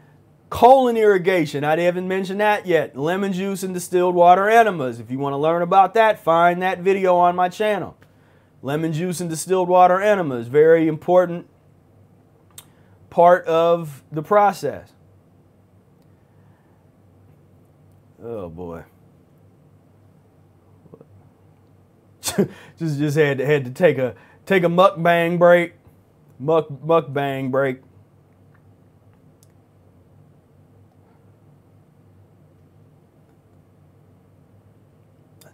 Colon irrigation, I haven't mentioned that yet. Lemon juice and distilled water enemas. If you want to learn about that, find that video on my channel. Lemon juice and distilled water enemas, very important part of the process. Oh boy. just just had to, had to take a take a mukbang break. Muck mukbang break.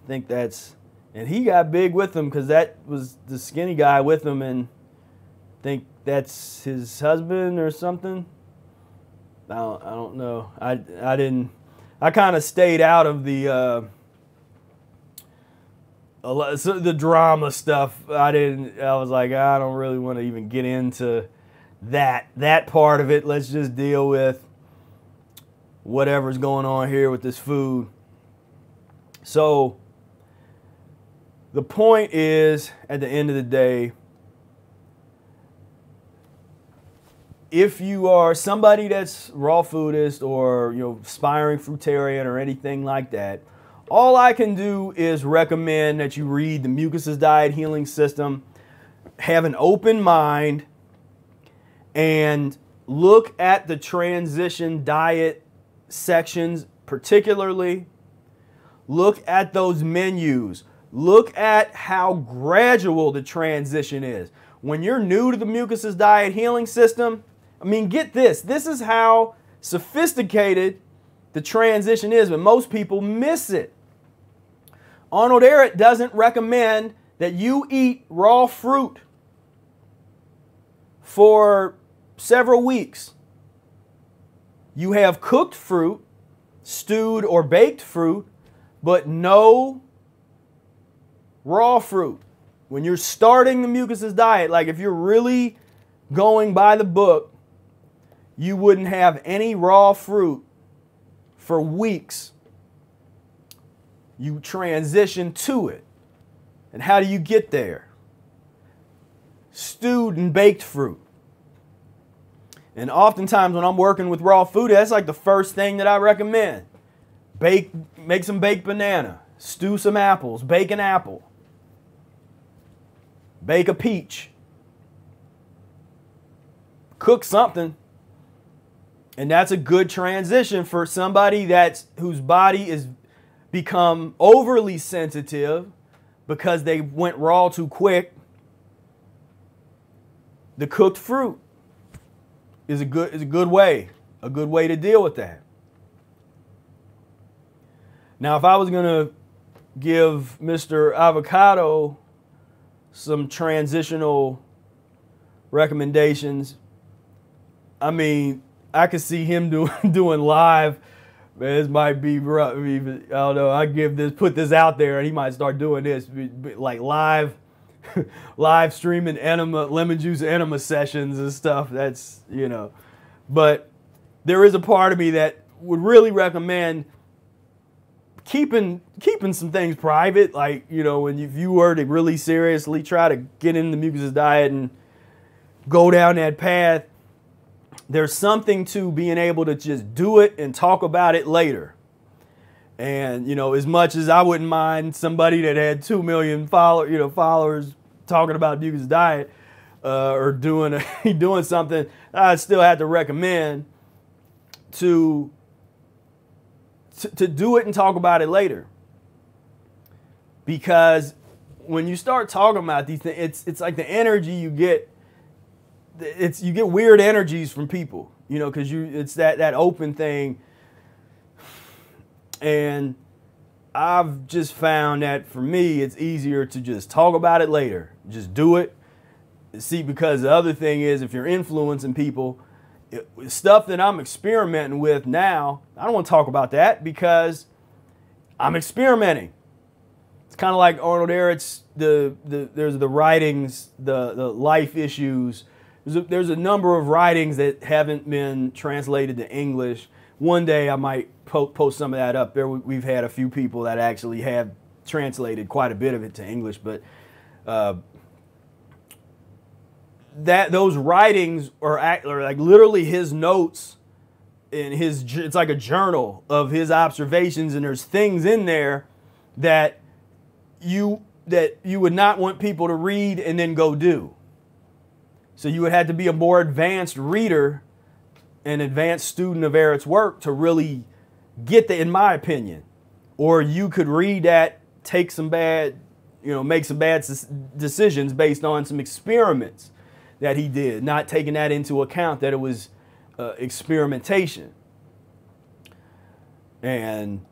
I think that's, and he got big with him because that was the skinny guy with him, and I think that's his husband or something. I don't, I don't know. I, I didn't, I kind of stayed out of the, uh, the drama stuff. I didn't, I was like, I don't really want to even get into that, that part of it. Let's just deal with whatever's going on here with this food. So, the point is, at the end of the day, if you are somebody that's raw foodist or you know aspiring fruitarian or anything like that, all I can do is recommend that you read the Mucusless Diet Healing System, have an open mind, and look at the transition diet sections particularly. Look at those menus. Look at how gradual the transition is. When you're new to the Mucusless Diet Healing System, I mean, get this. This is how sophisticated the transition is, but most people miss it. Arnold Ehret doesn't recommend that you eat raw fruit for several weeks. You have cooked fruit, stewed or baked fruit, but no raw fruit. When you're starting the Mucusless diet, like if you're really going by the book, you wouldn't have any raw fruit for weeks. You transition to it. And how do you get there? Stewed and baked fruit. And oftentimes when I'm working with raw food, that's like the first thing that I recommend. Bake, make some baked banana, stew some apples, bake an apple. Bake a peach. Cook something. And that's a good transition for somebody that's whose body is become overly sensitive because they went raw too quick. The cooked fruit is a good is a good way, a good way to deal with that. Now, if I was going to give Mr. Avocado some transitional recommendations. I mean, I could see him doing doing live. This might be rough. I don't know. I give this, put this out there, and he might start doing this like live, live streaming enema, lemon juice enema sessions and stuff. That's you know, but there is a part of me that would really recommend keeping keeping some things private, like you know, when you, if you were to really seriously try to get in the Mucusless diet and go down that path, there's something to being able to just do it and talk about it later. And you know, as much as I wouldn't mind somebody that had two million follow, you know, followers talking about Duke's diet uh, or doing a, doing something, I still had to recommend to, to to do it and talk about it later. Because when you start talking about these things, it's it's like the energy you get. It's you get weird energies from people, you know, because you it's that that open thing and I've just found that for me, it's easier to just talk about it later. Just do it. See, because the other thing is, if you're influencing people, it, stuff that I'm experimenting with now, I don't want to talk about that because I'm experimenting. It's kind of like Arnold Ehret's the, the there's the writings, the the life issues. There's a, there's a number of writings that haven't been translated to English. One day I might po- post some of that up there. We've had a few people that actually have translated quite a bit of it to English, but uh, that those writings are, act, are like literally his notes in his. It's like a journal of his observations, and there's things in there that you that you would not want people to read and then go do. So you would have to be a more advanced reader, an advanced student of Ehret's work to really get the, in my opinion. Or you could read that, take some bad, you know, make some bad decisions based on some experiments that he did, not taking that into account that it was uh, experimentation. And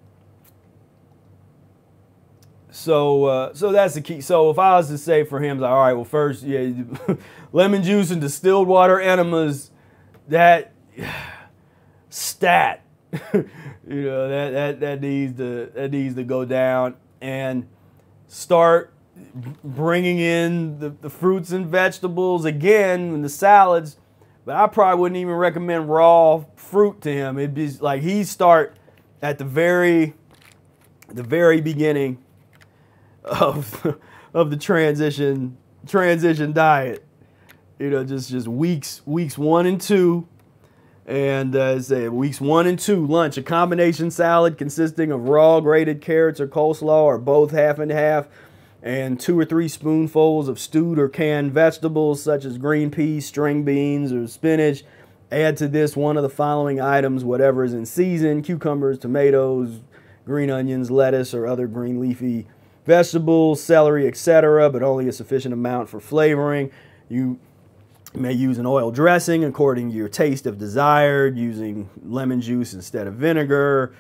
so, uh, so that's the key. So, if I was to say for him, like, all right, well, first, yeah, lemon juice and distilled water enemas, that stat. You know that that that needs to that needs to go down and start bringing in the, the fruits and vegetables again and the salads. But i probably wouldn't even recommend raw fruit to him. It'd be like he start at the very the very beginning of of the transition transition diet you know just just weeks weeks one and two and uh, say weeks one and two, lunch, a combination salad consisting of raw grated carrots or coleslaw or both half and half, and two or three spoonfuls of stewed or canned vegetables such as green peas, string beans, or spinach. Add to this one of the following items, whatever is in season cucumbers, tomatoes, green onions, lettuce, or other green leafy vegetables, celery, etc., but only a sufficient amount for flavoring. You you may use an oil dressing according to your taste of desired, using lemon juice instead of vinegar.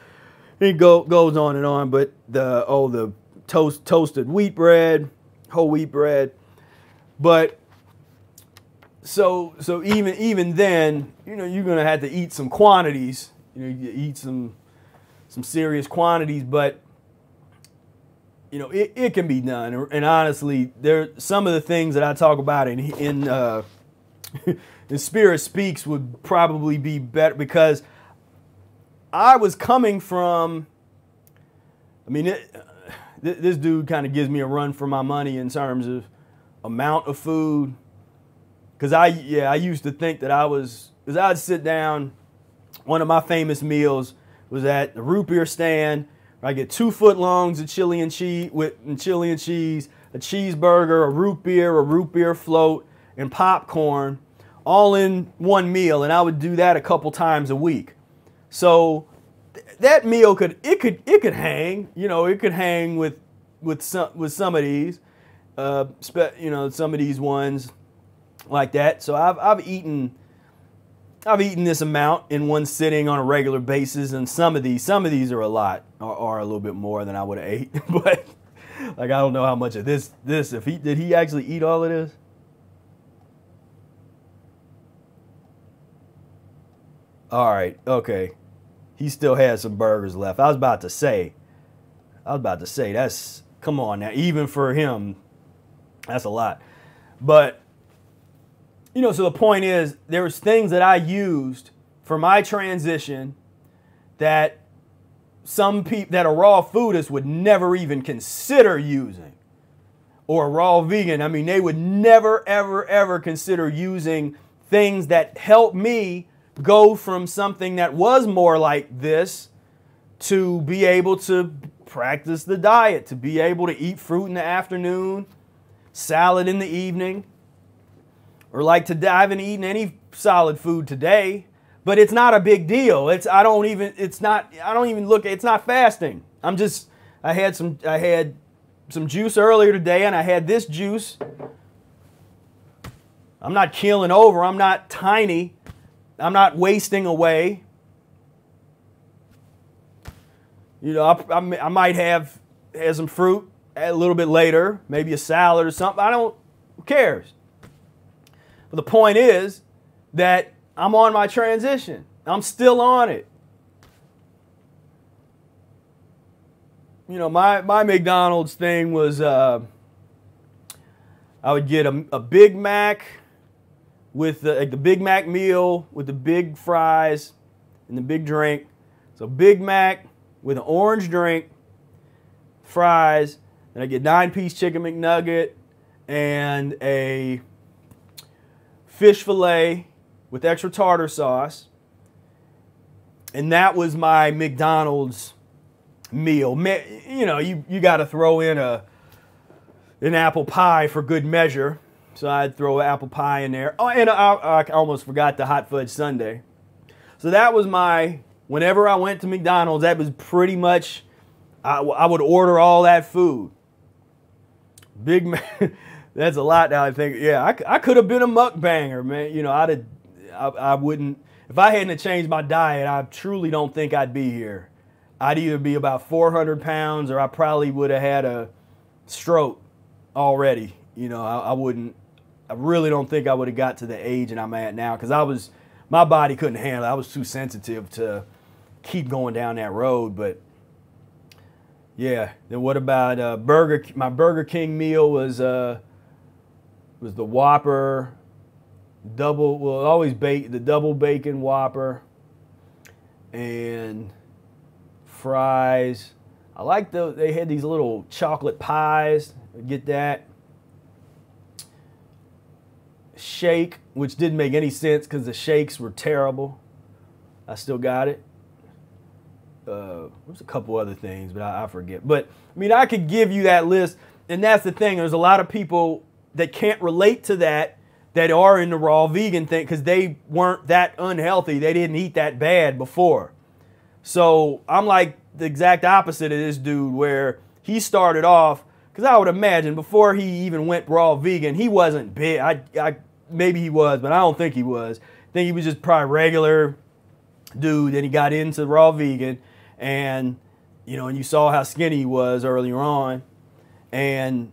It go, goes on and on, but the oh the toast toasted wheat bread, whole wheat bread. But so so even even then, you know, you're gonna have to eat some quantities. You know, you eat some some serious quantities, but you know, it, it can be done. And honestly, there some of the things that I talk about in in uh, the Spira Speaks would probably be better because I was coming from. I mean, it, uh, this dude kind of gives me a run for my money in terms of amount of food. Because I, yeah, I used to think that I was, because I'd sit down. One of my famous meals was at the root beer stand. I get two foot longs of chili and cheese with and chili and cheese, a cheeseburger, a root beer, a root beer float, and popcorn all in one meal, and I would do that a couple times a week. So th- that meal could it could it could hang, you know, it could hang with with some with some of these, uh, you know, some of these ones like that. So I've I've eaten. I've eaten this amount in one sitting on a regular basis, and some of these, some of these are a lot, are, are a little bit more than I would have ate. but like I don't know how much of this, this if he did he actually eat all of this? All right, okay. He still has some burgers left. I was about to say, I was about to say, that's, come on now, even for him, that's a lot. But, you know, so the point is, there was things that I used for my transition that some people, that a raw foodist would never even consider using. Or a raw vegan, I mean, they would never, ever, ever consider using things that help me go from something that was more like this to be able to practice the diet, to be able to eat fruit in the afternoon, salad in the evening, or like to I haven't eaten any solid food today, but it's not a big deal. It's I don't even it's not I don't even look it's not fasting. I'm just I had some I had some juice earlier today and I had this juice. I'm not keeling over. I'm not tiny. I'm not wasting away. You know, I, I, I might have, have some fruit a little bit later, maybe a salad or something. I don't, who cares? But the point is that I'm on my transition. I'm still on it. You know, my, my McDonald's thing was uh, I would get a, a Big Mac with the, like the Big Mac meal with the big fries and the big drink. So Big Mac with an orange drink, fries, and I get nine piece chicken McNugget and a fish fillet with extra tartar sauce. And that was my McDonald's meal. You know, you, you got to throw in a an apple pie for good measure. So I'd throw apple pie in there. Oh, and uh, I, I almost forgot the hot fudge sundae. So that was my, whenever I went to McDonald's, that was pretty much, I, I would order all that food. Big man, that's a lot now I think. Yeah, I, I could have been a mukbanger, man. You know, I'd have, I, I wouldn't, if I hadn't changed my diet, I truly don't think I'd be here. I'd either be about 400 pounds or I probably would have had a stroke already. You know, I, I wouldn't, I really don't think I would have got to the age and I'm at now because I was, my body couldn't handle it. I was too sensitive to keep going down that road. But yeah, then what about uh, Burger? My Burger King meal was uh, was the Whopper, double. Well, always bake the double bacon Whopper, and fries. I like the they had these little chocolate pies. Get that shake, which didn't make any sense because the shakes were terrible. I still got it. Uh, there's a couple other things, but I, I forget. But I mean, I could give you that list, and that's the thing. There's a lot of people that can't relate to that that are in the raw vegan thing because they weren't that unhealthy. They didn't eat that bad before. So I'm like the exact opposite of this dude, where he started off because I would imagine before he even went raw vegan, he wasn't big. I, I maybe he was, but I don't think he was. I think he was just probably regular dude. Then he got into raw vegan, and you know, and you saw how skinny he was earlier on, and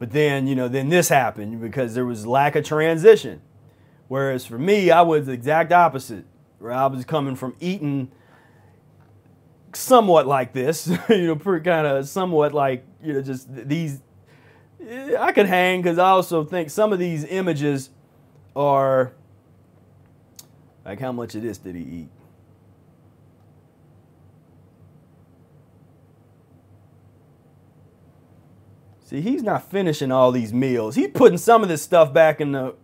but then you know, then this happened because there was lack of transition. Whereas for me, I was the exact opposite. Where I was coming from eating somewhat like this, you know, kind of somewhat like, you know, just these. I could hang because I also think some of these images are like how much of this did he eat? See, he's not finishing all these meals. He's putting some of this stuff back in the.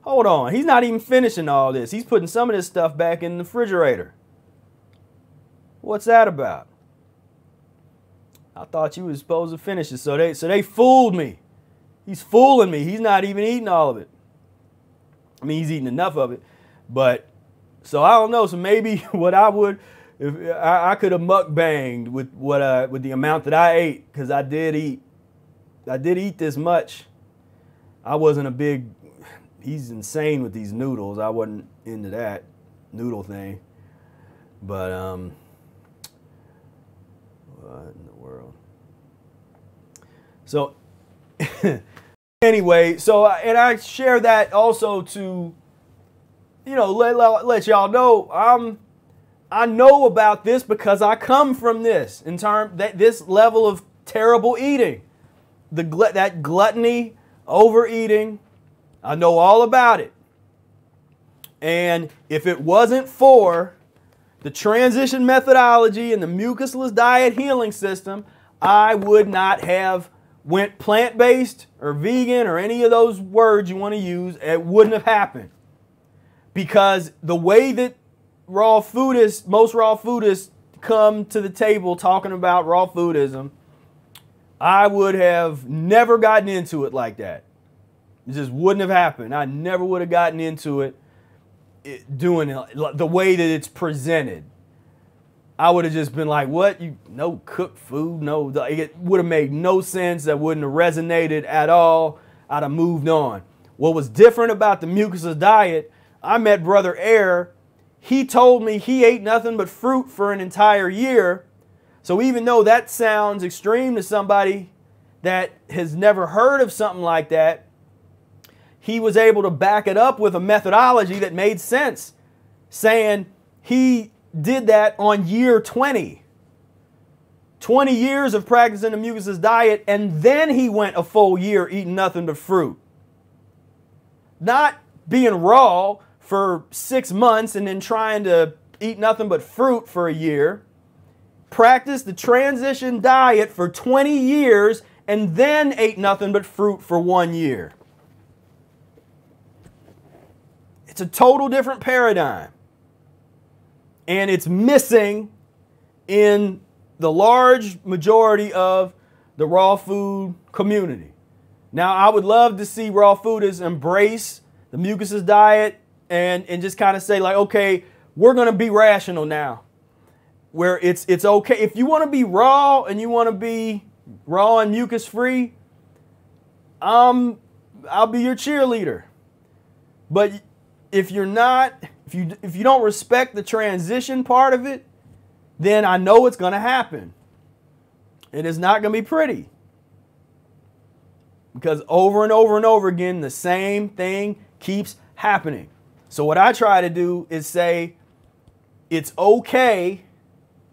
Hold on. He's not even finishing all this. He's putting some of this stuff back in the refrigerator. What's that about? I thought you was supposed to finish it. So they so they fooled me. He's fooling me. He's not even eating all of it. I mean, he's eating enough of it, but so I don't know. So maybe what I would, if I, I could have mukbanged with what uh, with the amount that I ate, because I did eat, I did eat this much. I wasn't a big. He's insane with these noodles. I wasn't into that noodle thing, but um, what in the world? So, anyway, so uh, and I share that also to, you know, let, let, let y'all know I'm. I know about this because I come from this in term that this level of terrible eating, the that gluttony, overeating. I know all about it. And if it wasn't for the transition methodology and the mucusless diet healing system, I would not have went plant-based or vegan or any of those words you want to use. It wouldn't have happened. Because the way that raw foodists, most raw foodists come to the table talking about raw foodism, I would have never gotten into it like that. It just wouldn't have happened. I never would have gotten into it, it doing it the way that it's presented. I would have just been like, "What? You no cooked food? No." It would have made no sense. That wouldn't have resonated at all. I'd have moved on. What was different about the mucusless diet? I met Brother Air. He told me he ate nothing but fruit for an entire year. So even though that sounds extreme to somebody that has never heard of something like that, he was able to back it up with a methodology that made sense, saying he did that on year 20. 20 years of practicing the mucusless diet, and then he went a full year eating nothing but fruit. Not being raw for six months and then trying to eat nothing but fruit for a year. Practice the transition diet for 20 years and then ate nothing but fruit for one year. It's a total different paradigm. And it's missing in the large majority of the raw food community. Now, I would love to see raw foodists embrace the mucusless diet and, and just kind of say, like, okay, we're going to be rational now. Where it's, it's okay. If you want to be raw and you want to be raw and mucus free, um, I'll be your cheerleader. But if you're not, if you if you don't respect the transition part of it, then I know it's going to happen. It is not going to be pretty. Because over and over and over again, the same thing keeps happening. So, what I try to do is say it's okay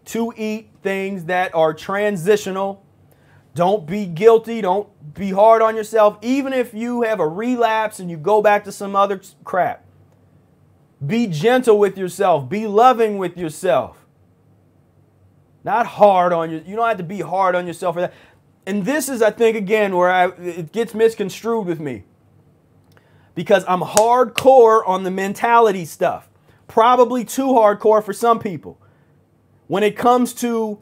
to eat things that are transitional. Don't be guilty. Don't be hard on yourself. Even if you have a relapse and you go back to some other crap, be gentle with yourself. Be loving with yourself. Not hard on you. You don't have to be hard on yourself for that. And this is, I think, again, where I, it gets misconstrued with me. Because I'm hardcore on the mentality stuff. Probably too hardcore for some people. When it comes to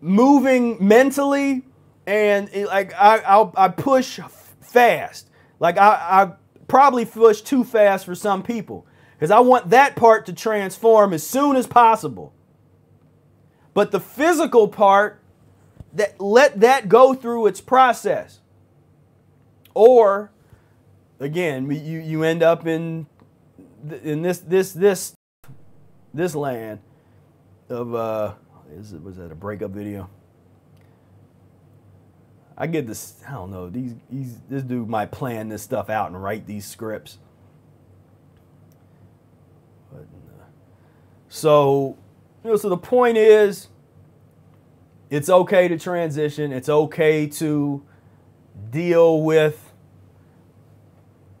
moving mentally, and it, like I, I'll, I push fast. Like I, I probably push too fast for some people. Because I want that part to transform as soon as possible. But the physical part, that let that go through its process. Or again, you, you end up in in this this this this land of uh is it was that a breakup video? I get this I don't know, these these this dude might plan this stuff out and write these scripts. But, uh, so, you know, so the point is, it's okay to transition. It's okay to deal with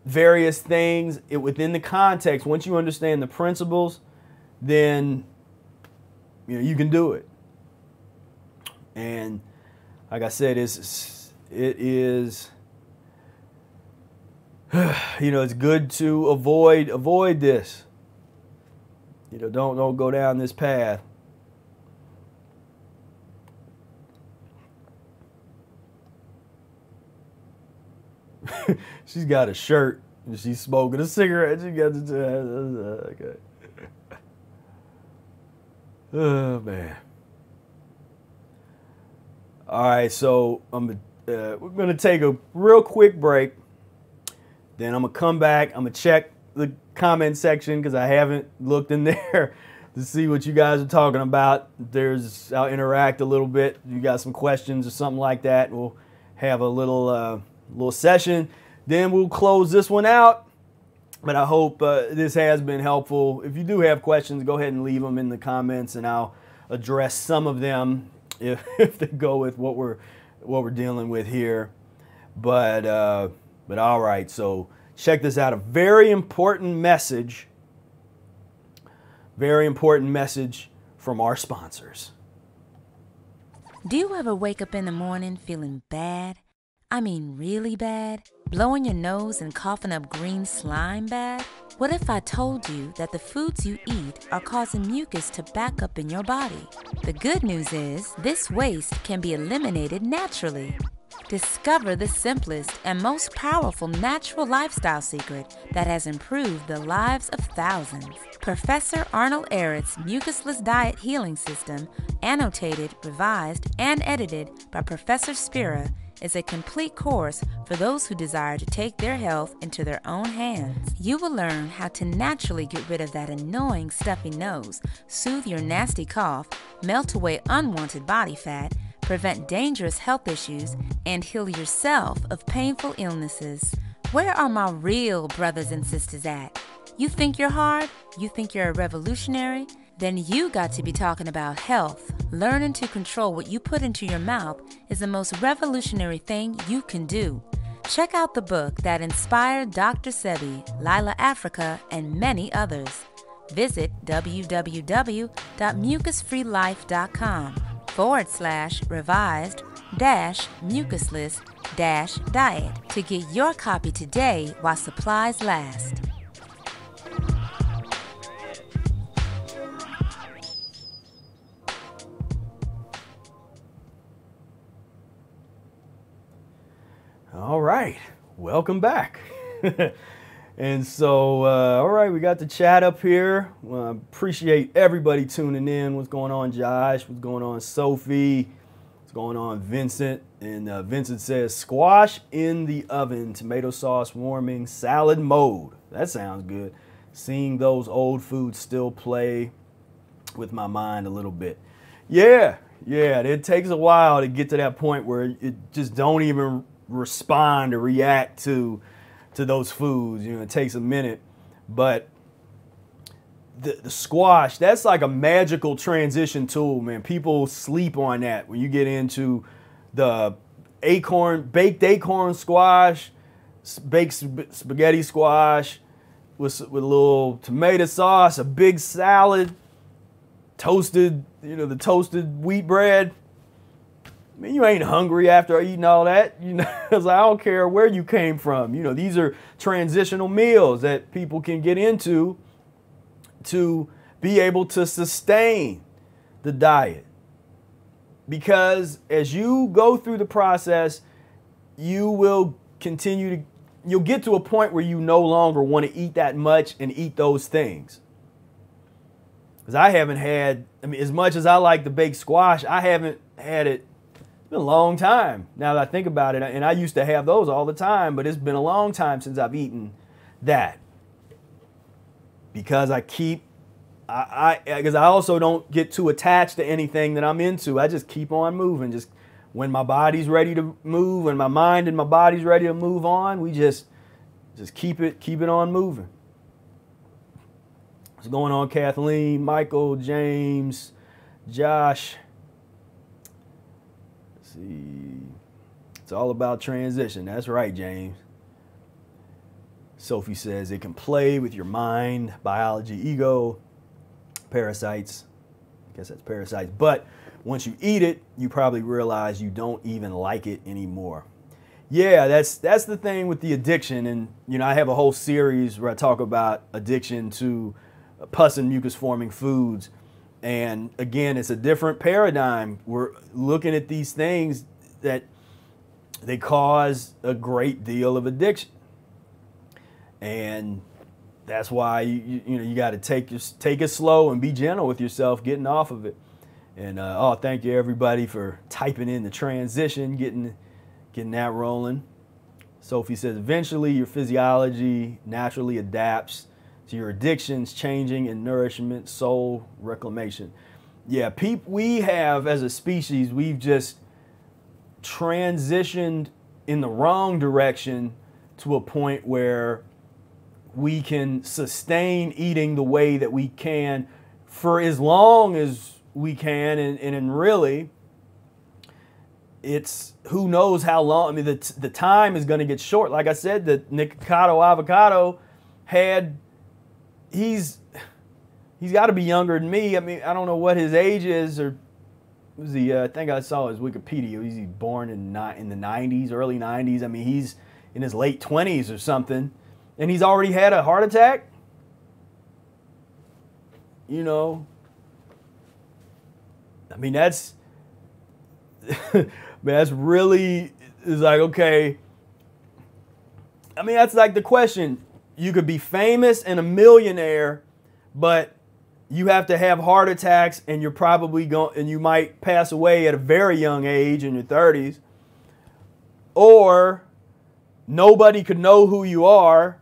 various things it, within the context. Once you understand the principles, then you know you can do it. And like I said, it's it is you know it's good to avoid avoid this. You know, don't don't go down this path. she's got a shirt and she's smoking a cigarette. She got the okay. Oh man. All right, so I'm uh, we're gonna take a real quick break. Then I'm gonna come back. I'm gonna check the comment section because I haven't looked in there to see what you guys are talking about. There's I'll interact a little bit. You got some questions or something like that. We'll have a little uh, little session. Then we'll close this one out. But I hope uh, this has been helpful. If you do have questions, go ahead and leave them in the comments, and I'll address some of them if, if they go with what we're what we're dealing with here. But uh, but all right, so check this out. A very important message. Very important message from our sponsors. Do you ever wake up in the morning feeling bad? I mean, really bad? Blowing your nose and coughing up green slime bad? What if I told you that the foods you eat are causing mucus to back up in your body? The good news is this waste can be eliminated naturally. Discover the simplest and most powerful natural lifestyle secret that has improved the lives of thousands. Professor Arnold Ehret's Mucusless Diet Healing System, annotated, revised, and edited by Professor Spira, is a complete course for those who desire to take their health into their own hands. You will learn how to naturally get rid of that annoying stuffy nose, soothe your nasty cough, melt away unwanted body fat, prevent dangerous health issues, and heal yourself of painful illnesses. Where are my real brothers and sisters at? You think you're hard? You think you're a revolutionary? Then you got to be talking about health. Learning to control what you put into your mouth is the most revolutionary thing you can do. Check out the book that inspired Dr. Sebi, Llaila Afrika, and many others. Visit www.mucusfreelife.com forward slash revised dash mucusless dash diet to get your copy today while supplies last. All right, welcome back. and so, uh, all right, we got the chat up here. Well, appreciate everybody tuning in. What's going on, Josh? What's going on, Sophie? What's going on, Vincent? And uh, Vincent says, squash in the oven, tomato sauce warming, salad mode. That sounds good. Seeing those old foods still play with my mind a little bit. Yeah, yeah, it takes a while to get to that point where it just don't even respond or react to to those foods. You know, it takes a minute, but the, the squash that's like a magical transition tool, man. People sleep on that when you get into the acorn baked acorn squash, baked spaghetti squash with with a little tomato sauce, a big salad, toasted, you know, the toasted wheat bread I mean, you ain't hungry after eating all that. You know, I don't care where you came from. You know, these are transitional meals that people can get into to be able to sustain the diet. Because as you go through the process, you will continue to, you'll get to a point where you no longer want to eat that much and eat those things. Because I haven't had, I mean, as much as I like the baked squash, I haven't had it been a long time now that I think about it. And I used to have those all the time, but it's been a long time since I've eaten that. Because I keep, I, because I, I also don't get too attached to anything that I'm into. I just keep on moving. Just when my body's ready to move, when my mind and my body's ready to move on, we just, just keep it, keep it on moving. What's going on, Kathleen, Michael, James, Josh? See. It's all about transition. That's right, James. Sophie says it can play with your mind, biology, ego, parasites. I guess that's parasites. But once you eat it, you probably realize you don't even like it anymore. Yeah, that's that's the thing with the addiction, and you know I have a whole series where I talk about addiction to pus and mucus forming foods. And again, it's a different paradigm. We're looking at these things that they cause a great deal of addiction. And that's why you, you know you got to take take it slow and be gentle with yourself getting off of it. And uh, oh, thank you everybody for typing in the transition, getting getting that rolling. Sophie says eventually your physiology naturally adapts to your addictions changing and nourishment, soul reclamation. Yeah, peep, we have as a species, we've just transitioned in the wrong direction to a point where we can sustain eating the way that we can for as long as we can and, and, and really it's who knows how long i mean the, the time is going to get short like i said the nikocado avocado had he's he's got to be younger than me. I mean, I don't know what his age is or was he? Uh, I think I saw his Wikipedia. He's born in not in the 90s, early 90s. I mean, he's in his late 20s or something, and he's already had a heart attack. you know, I mean, that's, man, that's really, it's like, okay. I mean, that's like the question. You could be famous and a millionaire, but you have to have heart attacks and you're probably going, and you might pass away at a very young age in your 30s. Or nobody could know who you are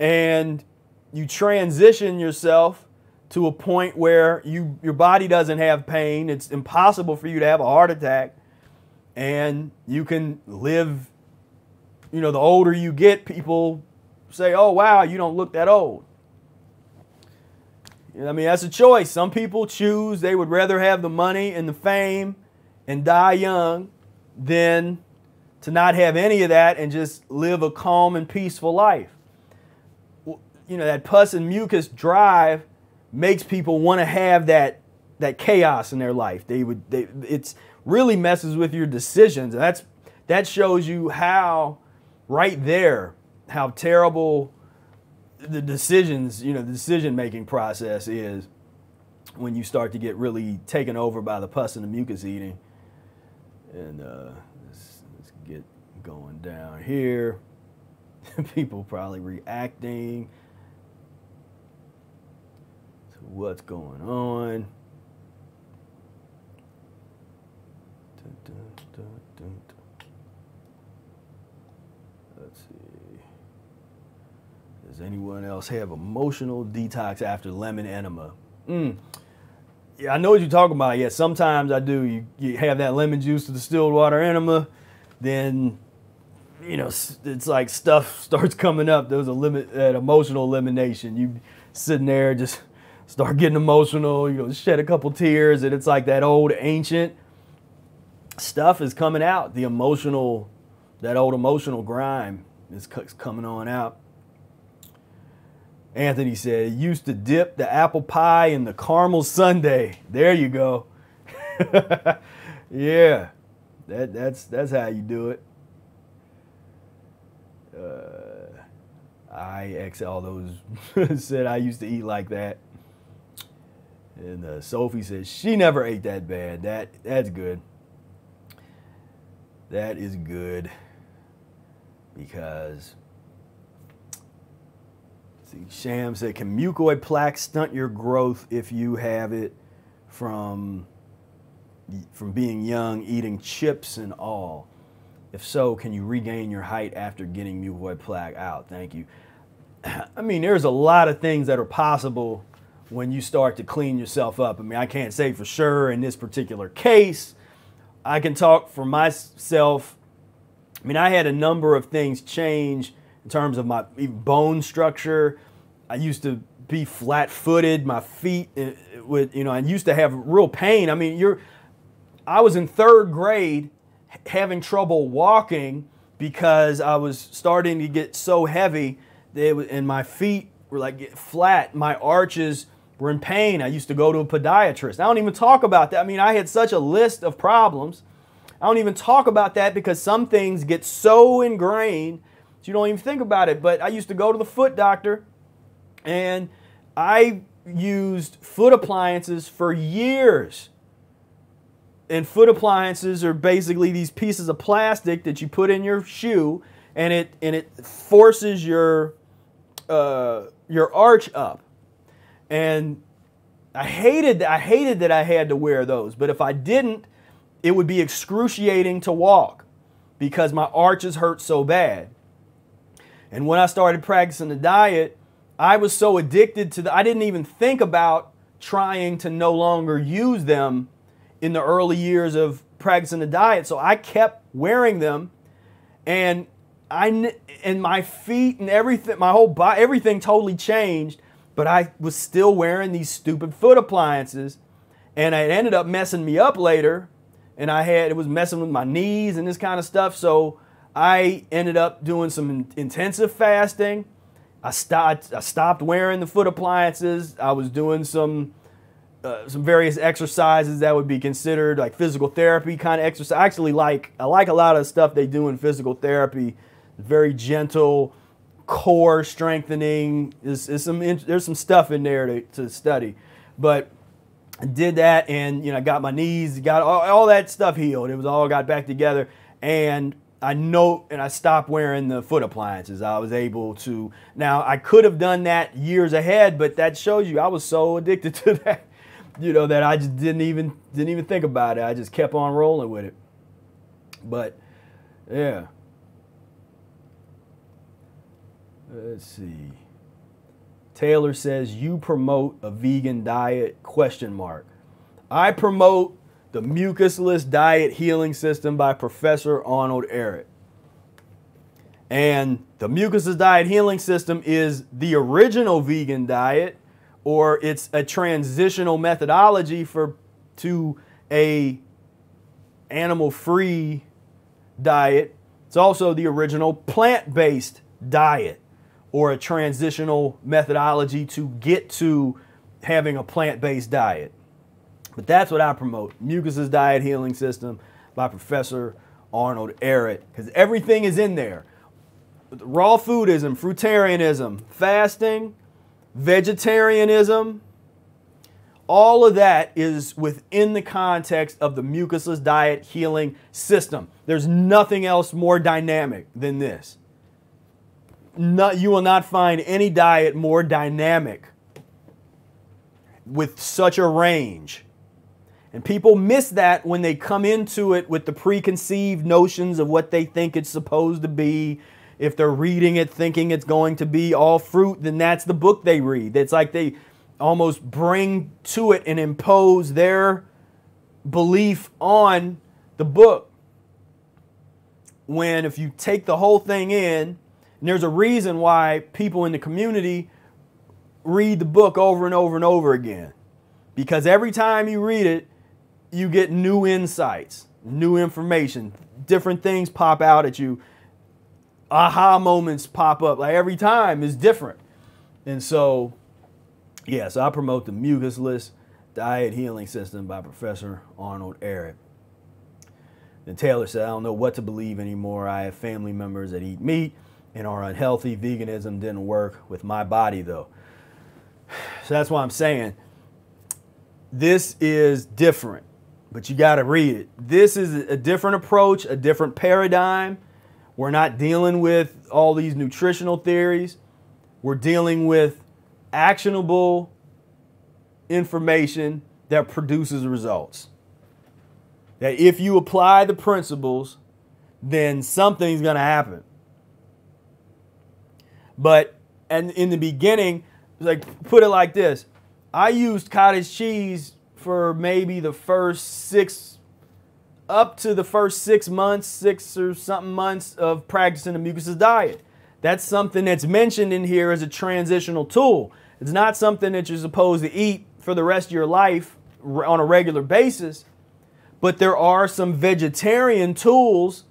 and you transition yourself to a point where you your body doesn't have pain. It's impossible for you to have a heart attack, and you can live. You know, the older you get, people say, "Oh, wow, you don't look that old." I mean, that's a choice. Some people choose they would rather have the money and the fame and die young than to not have any of that and just live a calm and peaceful life. You know, that pus and mucus drive makes people want to have that that chaos in their life. They would they it's really messes with your decisions. And that's that shows you how right there how terrible the decisions, you know, the decision making process is when you start to get really taken over by the pus and the mucus eating. And uh, let's, let's get going down here. People probably reacting So what's going on. Dun, dun, dun, Let's see. Does anyone else have emotional detox after lemon enema? Mm. Yeah, I know what you're talking about. Yeah, sometimes I do. You, you have that lemon juice to the distilled water enema, then you know it's like stuff starts coming up. There's a limit, that emotional elimination. You sitting there just start getting emotional, you know, shed a couple tears, and it's like that old ancient stuff is coming out. The emotional, that old emotional grime is coming on out. Anthony said, used to dip the apple pie in the caramel sundae. There you go. yeah, that, that's, that's how you do it. Uh, I X all those said I used to eat like that. And uh, Sophie says she never ate that bad. That that's good. That is good because Sham said can mucoid plaque stunt your growth if you have it from from being young eating chips and all. If so, can you regain your height after getting mucoid plaque out? Thank you. I mean, there's a lot of things that are possible when you start to clean yourself up. I mean, I can't say for sure in this particular case. I can talk for myself. I mean, I had a number of things change in terms of my bone structure. I used to be flat-footed. My feet uh, would, you know, I used to have real pain. I mean, you're. I was in third grade, having trouble walking because I was starting to get so heavy, that and my feet were like flat. My arches were in pain. I used to go to a podiatrist. I don't even talk about that. I mean, I had such a list of problems. I don't even talk about that because some things get so ingrained that you don't even think about it. But I used to go to the foot doctor and I used foot appliances for years. And foot appliances are basically these pieces of plastic that you put in your shoe and it and it forces your uh, your arch up and I hated I hated that I had to wear those. But if I didn't, it would be excruciating to walk because my arches hurt so bad. And when I started practicing the diet, I was so addicted to the I didn't even think about trying to no longer use them in the early years of practicing the diet. So I kept wearing them and I and my feet and everything my whole body everything totally changed but I was still wearing these stupid foot appliances and it ended up messing me up later and I had it was messing with my knees and this kind of stuff so I ended up doing some intensive fasting I stopped I stopped wearing the foot appliances I was doing some uh, some various exercises that would be considered like physical therapy kind of exercise I actually like I like a lot of stuff they do in physical therapy very gentle core strengthening. There's, there's some there's some stuff in there to, to study. But I did that and you know I got my knees, got all, all that stuff healed. It was all got back together and I know and I stopped wearing the foot appliances. I was able to now I could have done that years ahead, but that shows you I was so addicted to that, you know, that I just didn't even didn't even think about it. I just kept on rolling with it. But yeah. Let's see. Taylor says you promote a vegan diet question mark. I promote the mucusless diet healing system by Professor Arnold Ehret. And the mucusless diet healing system is the original vegan diet or it's a transitional methodology for to a animal free diet. It's also the original plant-based diet or a transitional methodology to get to having a plant based diet. But that's what I promote Mucusless Diet Healing System by Professor Arnold Ehret, because everything is in there raw foodism, fruitarianism, fasting, vegetarianism. All of that is within the context of the mucusless diet healing system. There's nothing else more dynamic than this not, you will not find any diet more dynamic with such a range. And people miss that when they come into it with the preconceived notions of what they think it's supposed to be. If they're reading it thinking it's going to be all fruit, then that's the book they read. It's like they almost bring to it and impose their belief on the book. When if you take the whole thing in, and there's a reason why people in the community read the book over and over and over again. Because every time you read it, you get new insights, new information, different things pop out at you. Aha moments pop up. Like every time is different. And so, yeah, so I promote the mucusless diet healing system by Professor Arnold Ehret. Then Taylor said, I don't know what to believe anymore. I have family members that eat meat and are unhealthy. Veganism didn't work with my body though. So that's why I'm saying this is different, but you got to read it. This is a different approach, a different paradigm. We're not dealing with all these nutritional theories. We're dealing with actionable information that produces results. That if you apply the principles, then something's going to happen. But and in the beginning, like put it like this, I used cottage cheese for maybe the first six, up to the first six months, six or something months of practicing the mucusless diet. That's something that's mentioned in here as a transitional tool. It's not something that you're supposed to eat for the rest of your life on a regular basis, but there are some vegetarian tools,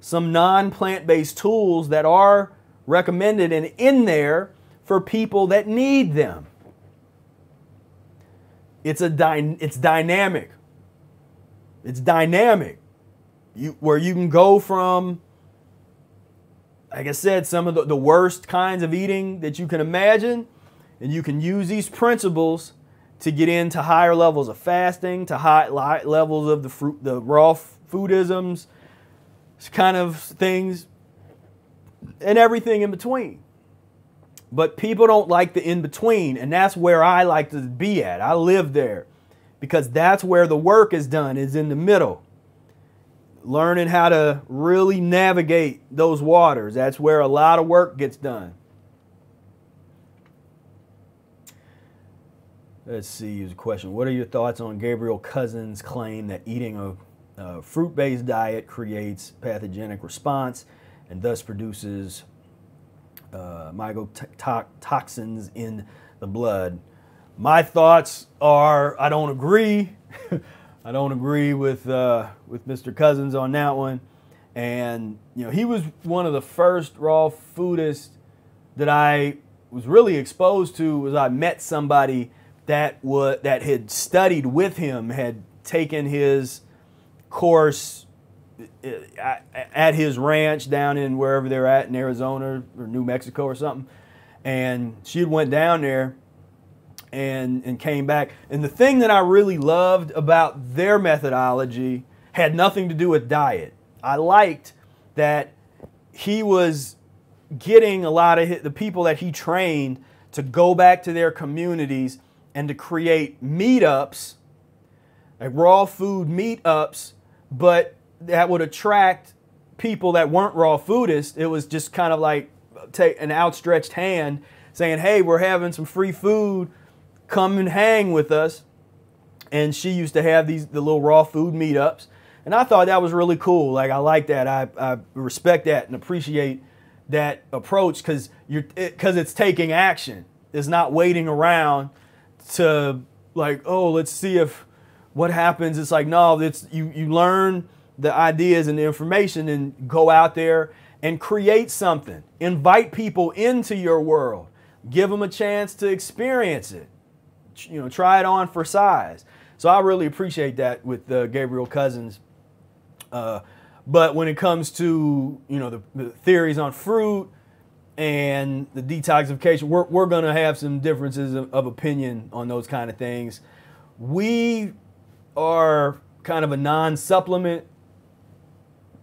some non plant based tools that are recommended and in there for people that need them. It's a dy- it's dynamic. It's dynamic. You, where you can go from like I said, some of the, the worst kinds of eating that you can imagine, and you can use these principles to get into higher levels of fasting, to high levels of the fruit, the raw foodisms, kind of things and everything in between. But people don't like the in between, and that's where I like to be at. I live there because that's where the work is done, is in the middle. Learning how to really navigate those waters. That's where a lot of work gets done. Let's see, here's a question. What are your thoughts on Gabriel Cousens' claim that eating a, a fruit based diet creates pathogenic response? and thus produces uh, mycotoxins in the blood. My thoughts are I don't agree. I don't agree with uh, with Mr. Cousens on that one. And you know, he was one of the first raw foodists that I was really exposed to. Was I met somebody that would that had studied with him, had taken his course at his ranch down in wherever they're at in Arizona or New Mexico or something. And she went down there and and came back. And the thing that I really loved about their methodology had nothing to do with diet. I liked that he was getting a lot of the people that he trained to go back to their communities and to create meetups, like raw food meetups, but that would attract people that weren't raw foodists. It was just kind of like take an outstretched hand saying, "Hey, we're having some free food. Come and hang with us." And she used to have these the little raw food meetups, and I thought that was really cool. Like I like that. I, I respect that and appreciate that approach because you're because it, it's taking action. It's not waiting around to like, oh, let's see if what happens. It's like no, it's you you learn the ideas and the information and go out there and create something. Invite people into your world. Give them a chance to experience it. You know, try it on for size. So I really appreciate that with uh, Gabriel Cousens. Uh, but when it comes to you know the, the theories on fruit and the detoxification, we're, we're going to have some differences of, of opinion on those kind of things. We are kind of a non-supplement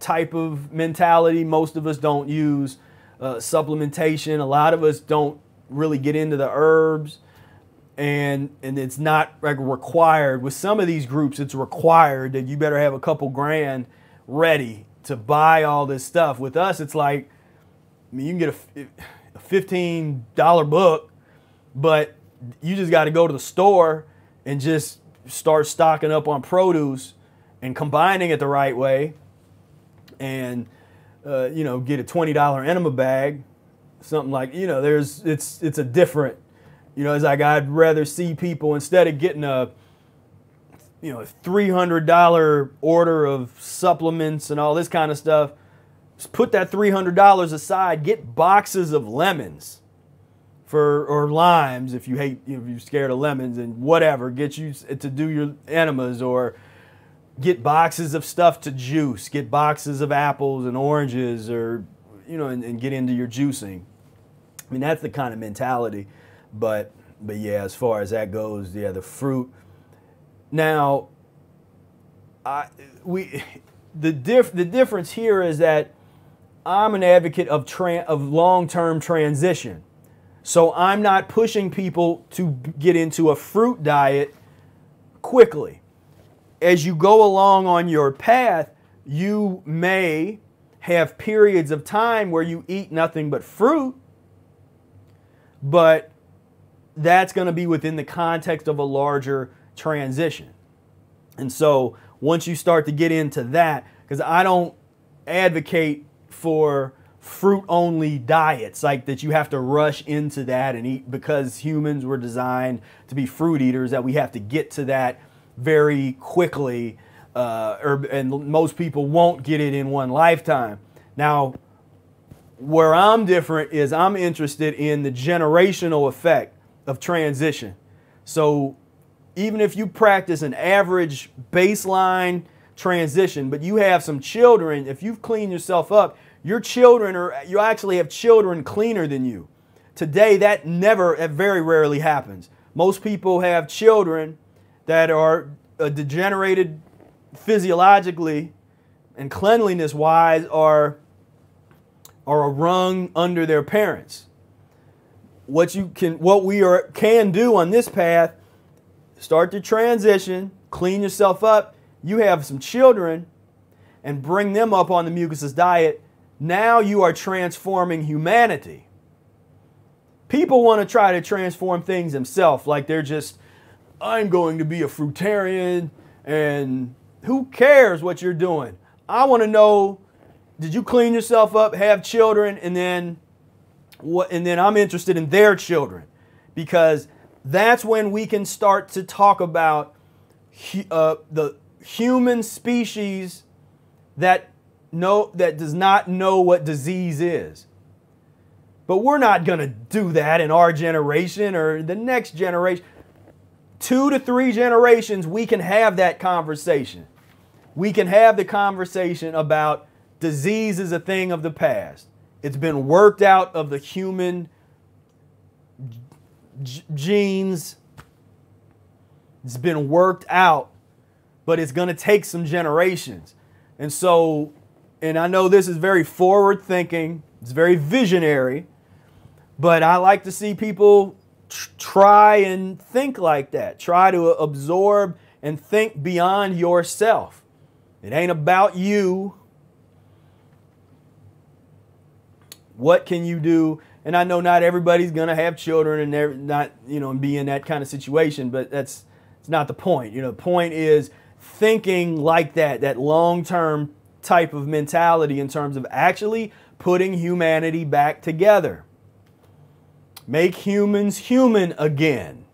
type of mentality. Most of us don't use uh, supplementation. A lot of us don't really get into the herbs, and and it's not like required. With some of these groups, it's required that you better have a couple grand ready to buy all this stuff. With us, it's like I mean, you can get a, a fifteen dollar book, but you just got to go to the store and just start stocking up on produce and combining it the right way and uh, you know get a twenty dollar enema bag, something like you know there's it's it's a different you know it's like I'd rather see people instead of getting a you know three hundred dollar order of supplements and all this kind of stuff. Just put that three hundred dollars aside. Get boxes of lemons for or limes if you hate if you're scared of lemons and whatever. Get you to do your enemas or get boxes of stuff to juice, get boxes of apples and oranges, or you know, and, and, get into your juicing. I mean, that's the kind of mentality. But but yeah, as far as that goes, yeah, the fruit. Now, I we the diff the difference here is that I'm an advocate of tra- of long-term transition. So I'm not pushing people to get into a fruit diet quickly as you go along on your path, you may have periods of time where you eat nothing but fruit, but that's going to be within the context of a larger transition. And so once you start to get into that, because I don't advocate for fruit only diets like that you have to rush into that and eat because humans were designed to be fruit eaters that we have to get to that very quickly, uh, or, and most people won't get it in one lifetime. Now, where I'm different is I'm interested in the generational effect of transition. So, even if you practice an average baseline transition, but you have some children, if you've cleaned yourself up, your children are, you actually have children cleaner than you. Today, that never, that very rarely happens. Most people have children that are uh, degenerated physiologically and cleanliness wise are are a rung under their parents. What you can what we are can do on this path, start to transition, clean yourself up. You have some children and bring them up on the mucusless diet. Now you are transforming humanity. People want to try to transform things themselves like they're just I'm going to be a fruitarian and who cares what you're doing? I want to know did you clean yourself up, have children and then what and then I'm interested in their children because that's when we can start to talk about uh, the human species that know that does not know what disease is. But we're not going to do that in our generation or the next generation two to three generations, we can have that conversation. We can have the conversation about disease is a thing of the past. It's been worked out of the human genes It's been worked out, but it's going to take some generations. And so, and I know this is very forward thinking, it's very visionary, but I like to see people try and think like that. Try to absorb and think beyond yourself. It ain't about you. What can you do? And I know not everybody's gonna have children and they're not, you know, and be in that kind of situation, but that's it's not the point. You know, the point is thinking like that, that long-term type of mentality in terms of actually putting humanity back together. Make humans human again.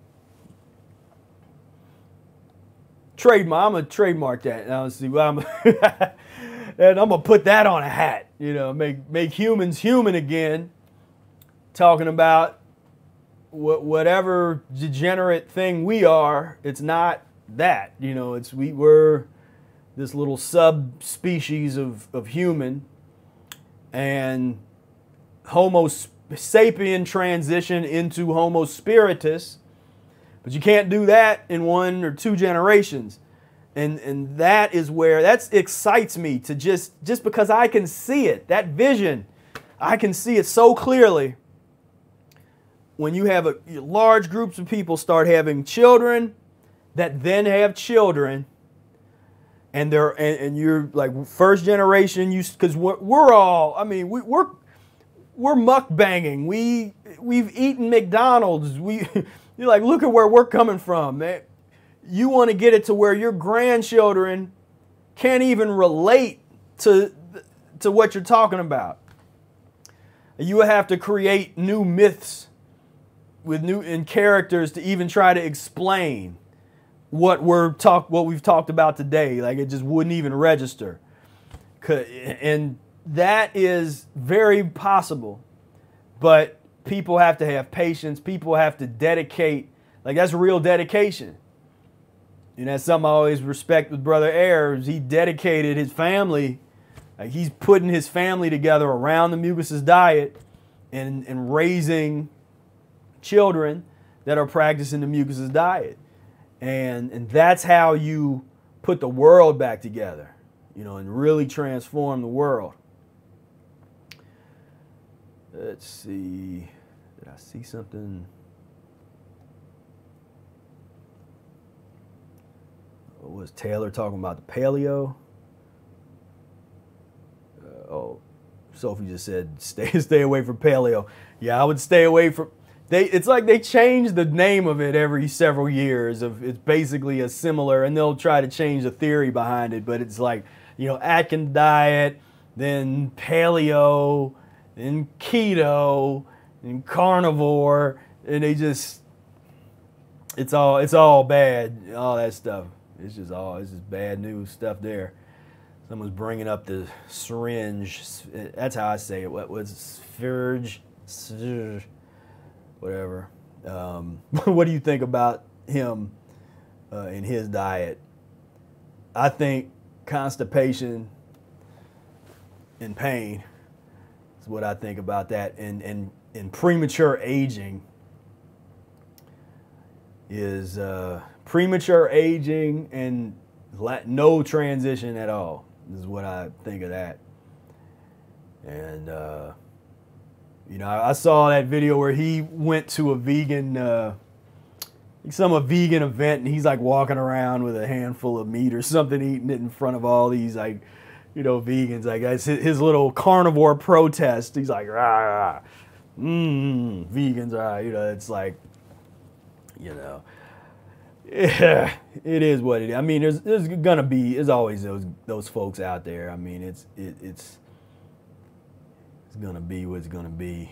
Trademark. I'm gonna trademark that. Well, I'm, and I'm gonna put that on a hat. You know, make make humans human again. Talking about wh- whatever degenerate thing we are. It's not that. You know, it's we were this little subspecies of of human, and Homo sapien transition into Homo spiritus but you can't do that in one or two generations. And, and that is where that excites me to just just because I can see it, that vision, I can see it so clearly. When you have a large groups of people start having children that then have children, and they're and, and you're like first generation, you because we're, we're all I mean we, we're we're mukbanging. We we've eaten McDonald's. We You're like, look at where we're coming from, man. You want to get it to where your grandchildren can't even relate to, to what you're talking about. You have to create new myths with new and characters to even try to explain what we're talk what we've talked about today. Like it just wouldn't even register. And that is very possible. But people have to have patience. People have to dedicate. Like that's real dedication. And that's something I always respect with Brother Ayers. He dedicated his family. Like he's putting his family together around the mucusless diet and, and raising children that are practicing the mucusless diet. And, and that's how you put the world back together, you know, and really transform the world. Let's see. Did I see something? What was Taylor talking about the paleo? Uh, oh, Sophie just said stay stay away from paleo. Yeah, I would stay away from. They, it's like they change the name of it every several years. Of it's basically a similar, and they'll try to change the theory behind it. But it's like you know Atkins diet, then paleo, then keto, and carnivore, and they just it's all it's all bad, all that stuff. It's just all it's just bad news stuff there. Someone's bringing up the syringe. That's how I say it. What was spherge, whatever. Um, what do you think about him uh, in his diet? I think constipation and pain is what I think about that, and and in premature aging is uh, premature aging and no transition at all. Is what I think of that. And uh, you know, I saw that video where he went to a vegan, uh, some a vegan event, and he's like walking around with a handful of meat or something, eating it in front of all these like, you know, vegans. I guess his, little carnivore protest. He's like, rah mmm, vegans are, you know, it's like, you know, yeah, it is what it is. I mean, there's there's gonna be, there's always those those folks out there. I mean, it's it, it's it's gonna be what it's gonna be.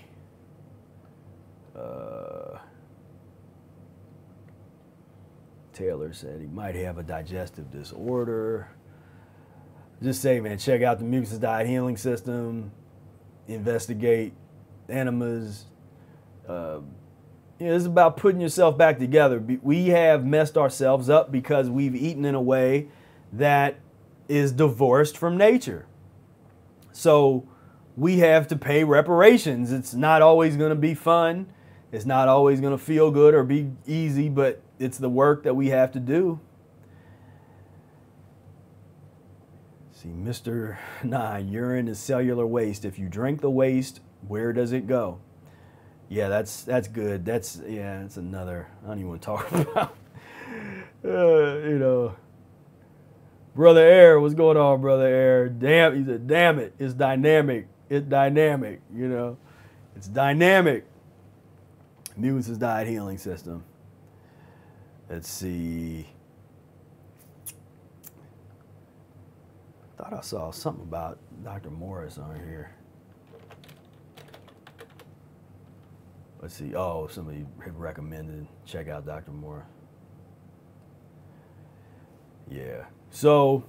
Uh, Taylor said he might have a digestive disorder. Just say, man, check out the mucusless diet healing system. Investigate enemas. Uh, you know, it's about putting yourself back together. We have messed ourselves up because we've eaten in a way that is divorced from nature. So we have to pay reparations. It's not always going to be fun. It's not always going to feel good or be easy, but it's the work that we have to do. See, Mr. Nah, urine is cellular waste. If you drink the waste, where does it go? Yeah, that's that's good. That's yeah, that's another. I don't even want to talk about. Uh, you know, brother Air, what's going on, brother Air? Damn, he said, damn it, it's dynamic. It's dynamic. You know, it's dynamic. Mucus diet healing system. Let's see. Thought I saw something about Dr. Morse on here. Let's see. Oh, somebody had recommended check out Dr. Morse. Yeah. So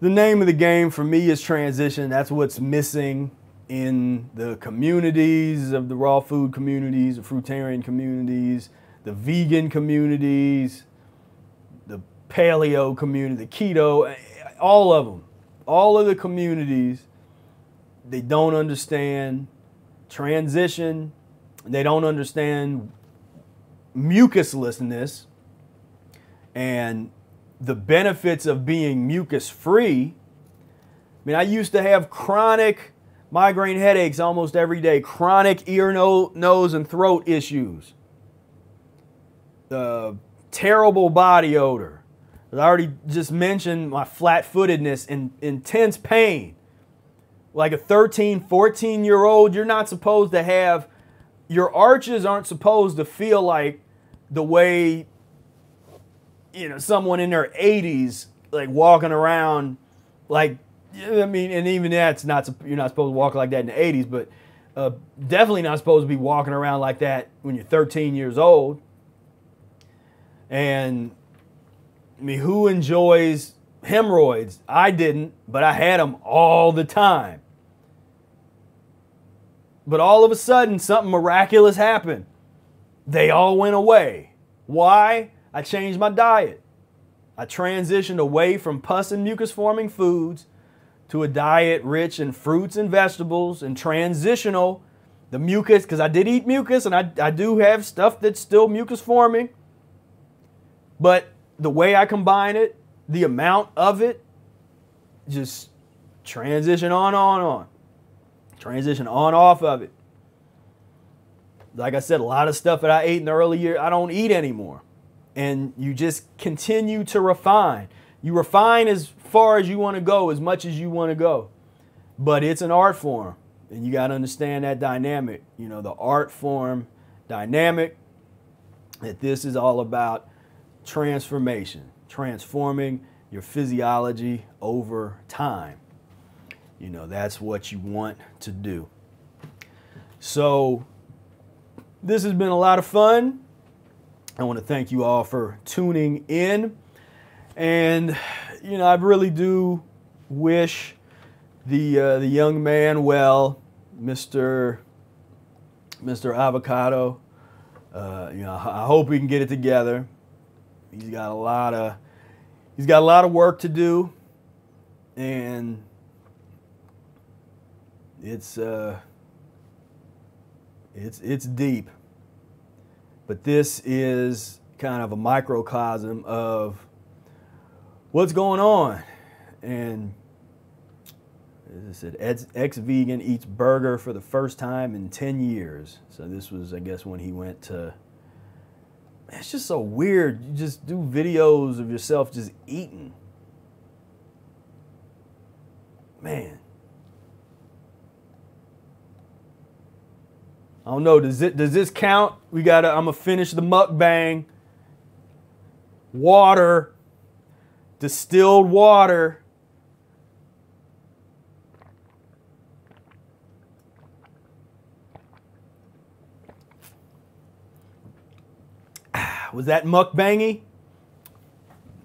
the name of the game for me is transition. That's what's missing in the communities of the raw food communities, the fruitarian communities, the vegan communities, paleo community, the keto, all of them, all of the communities, they don't understand transition. They don't understand mucuslessness and the benefits of being mucus free. I mean, I used to have chronic migraine headaches almost every day, chronic ear, no, nose, and throat issues, uh, terrible body odor. As I already just mentioned, my flat footedness and intense pain. Like a 13, 14 year old, you're not supposed to have, your arches aren't supposed to feel like the way you know someone in their 80s like walking around like I mean, and even that's not you're not supposed to walk like that in the 80s, but uh, definitely not supposed to be walking around like that when you're 13 years old. And I mean, who enjoys hemorrhoids? I didn't, but I had them all the time. But all of a sudden, something miraculous happened. They all went away. Why? I changed my diet. I transitioned away from pus and mucus forming foods to a diet rich in fruits and vegetables and transitional. The mucus, because I did eat mucus and I, I do have stuff that's still mucus forming. But the way I combine it, the amount of it, just transition on, on, on. Transition on, off of it. Like I said, a lot of stuff that I ate in the early year, I don't eat anymore and you just continue to refine. You refine as far as you want to go, as much as you want to go. But it's an art form, and you got to understand that dynamic. You know, the art form dynamic, that this is all about transformation, transforming your physiology over time. You know, that's what you want to do. So, this has been a lot of fun. I want to thank you all for tuning in. And, you know, I really do wish the, uh, the young man well, Mr. Mr. Avocado. Uh, you know, I hope we can get it together. He's got a lot of he's got a lot of work to do, and it's uh, it's it's deep. But this is kind of a microcosm of what's going on. And as I said, ex vegan eats burger for the first time in 10 years. So this was, I guess, when he went to. It's just so weird. You just do videos of yourself just eating. Man. I don't know. Does it does this count? We gotta. I'm gonna finish the mukbang. Water, distilled water. Was that mukbangy?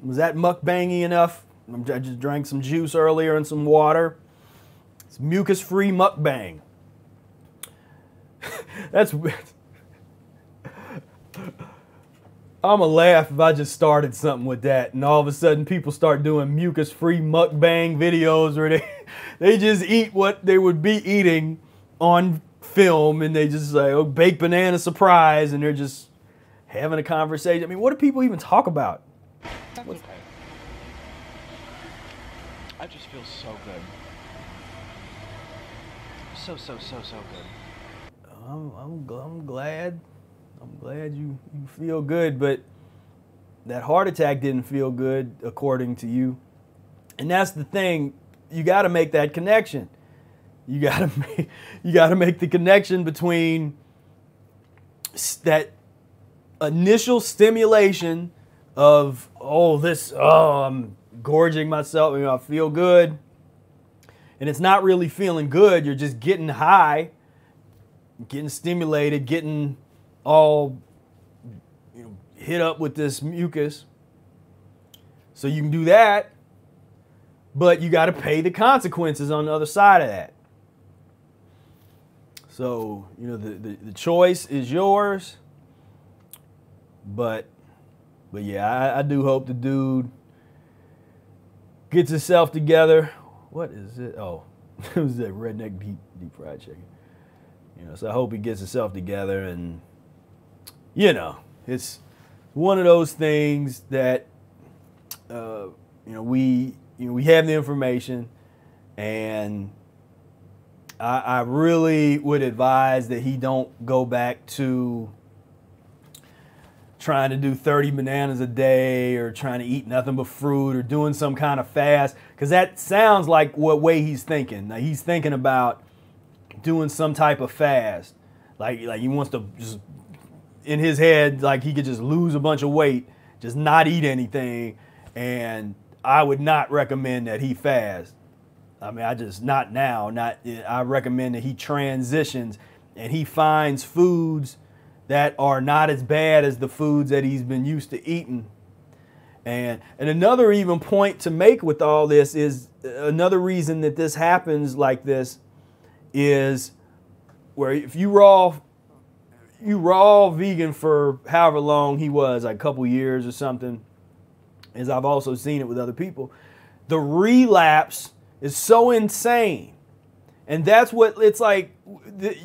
Was that mukbangy enough? I just drank some juice earlier and some water. It's mucus-free mukbang. That's I'm gonna laugh if I just started something with that, and all of a sudden people start doing mucus-free mukbang videos where they they just eat what they would be eating on film and they just like oh baked banana surprise and they're just having a conversation. I mean, what do people even talk about? That's okay. I just feel so good. So, so, so, so good. I'm, I'm, I'm glad. I'm glad you, you feel good, but that heart attack didn't feel good according to you. And that's the thing. You got to make that connection. You got to make you got to make the connection between that initial stimulation of oh this oh I'm gorging myself, you know, I feel good. And it's not really feeling good, you're just getting high, getting stimulated, getting all you know, hit up with this mucus. So you can do that, but you got to pay the consequences on the other side of that. So, you know, the, the, the choice is yours. But but yeah, I, I do hope the dude gets himself together. What is it? Oh, it was that redneck deep deep fried chicken. You know, so I hope he gets himself together and you know, it's one of those things that uh, you know we you know we have the information and I, I really would advise that he don't go back to trying to do 30 bananas a day or trying to eat nothing but fruit or doing some kind of fast. Because that sounds like what way he's thinking. Now he's thinking about doing some type of fast. Like like he wants to just in his head like he could just lose a bunch of weight just not eat anything. And i would not recommend that he fast. I mean i just not now not i recommend that he transitions and he finds foods that are not as bad as the foods that he's been used to eating. And and another even point to make with all this is uh, another reason that this happens like this is where if you raw you raw vegan for however long he was, like a couple years or something, as I've also seen it with other people, the relapse is so insane. And that's what it's like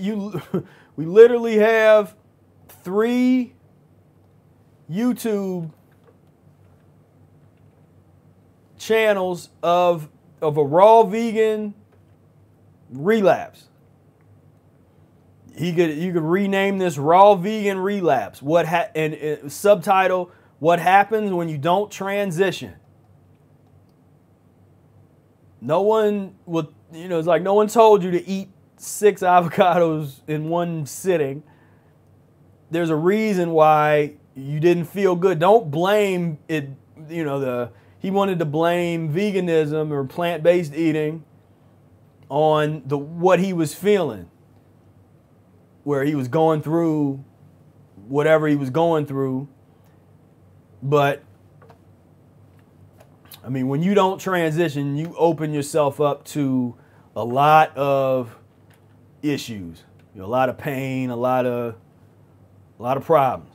you we literally have three YouTube channels of of a raw vegan relapse. He could you could rename this raw vegan relapse. What ha- and, and subtitle what happens when you don't transition. No one would you know it's like no one told you to eat six avocados in one sitting there's a reason why you didn't feel good. Don't blame it, you know, the he wanted to blame veganism or plant-based eating on the what he was feeling. Where he was going through whatever he was going through. But I mean, when you don't transition, you open yourself up to a lot of issues, you know, a lot of pain, a lot of a lot of problems.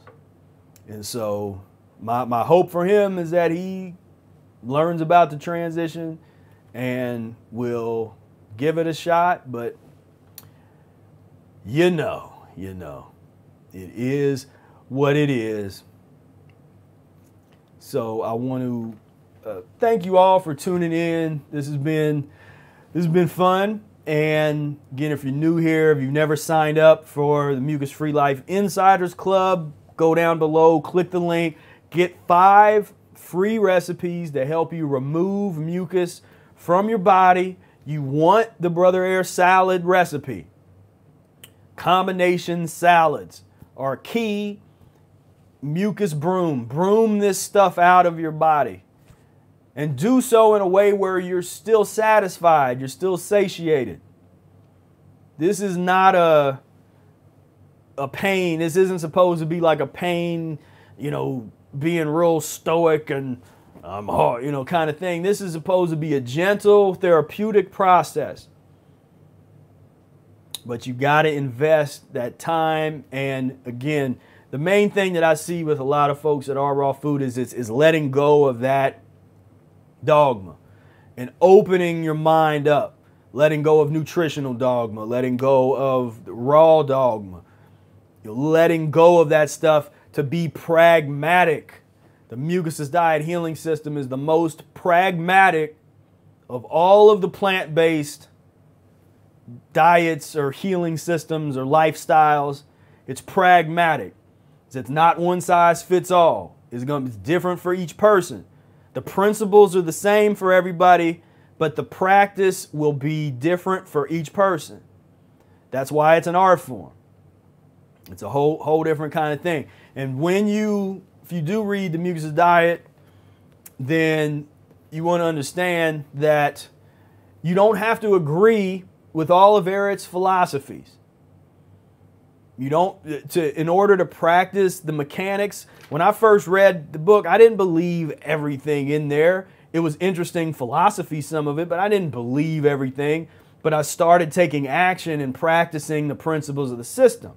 And so my, my hope for him is that he learns about the transition and will give it a shot. But you know, you know, it is what it is. So I want to uh, thank you all for tuning in. This has been this has been fun. And again, if you're new here, if you've never signed up for the Mucus Free Life Insiders Club, go down below, click the link, get five free recipes to help you remove mucus from your body. You want the Brother Air salad recipe. Combination salads are key. Mucus broom. Broom this stuff out of your body and do so in a way where you're still satisfied, you're still satiated. This is not a a pain. This isn't supposed to be like a pain, you know, being real stoic and um, hard, you know, kind of thing. This is supposed to be a gentle therapeutic process. But you got to invest that time. And again, the main thing that I see with a lot of folks that are raw food is, is, is letting go of that dogma and opening your mind up. letting go of nutritional dogma, letting go of raw dogma, letting go of that stuff to be pragmatic. The mucusless diet healing system is the most pragmatic of all of the plant based diets or healing systems or lifestyles. It's pragmatic. It's not one size fits all. It's going to be different for each person. The principles are the same for everybody, but the practice will be different for each person. That's why it's an art form. It's a whole whole different kind of thing. And when you if you do read the Mucus Diet, then you want to understand that you don't have to agree with all of Ehret's philosophies. You don't uh, to in order to practice the mechanics. When I first read the book, I didn't believe everything in there. It was interesting philosophy some of it, but I didn't believe everything. But I started taking action and practicing the principles of the system.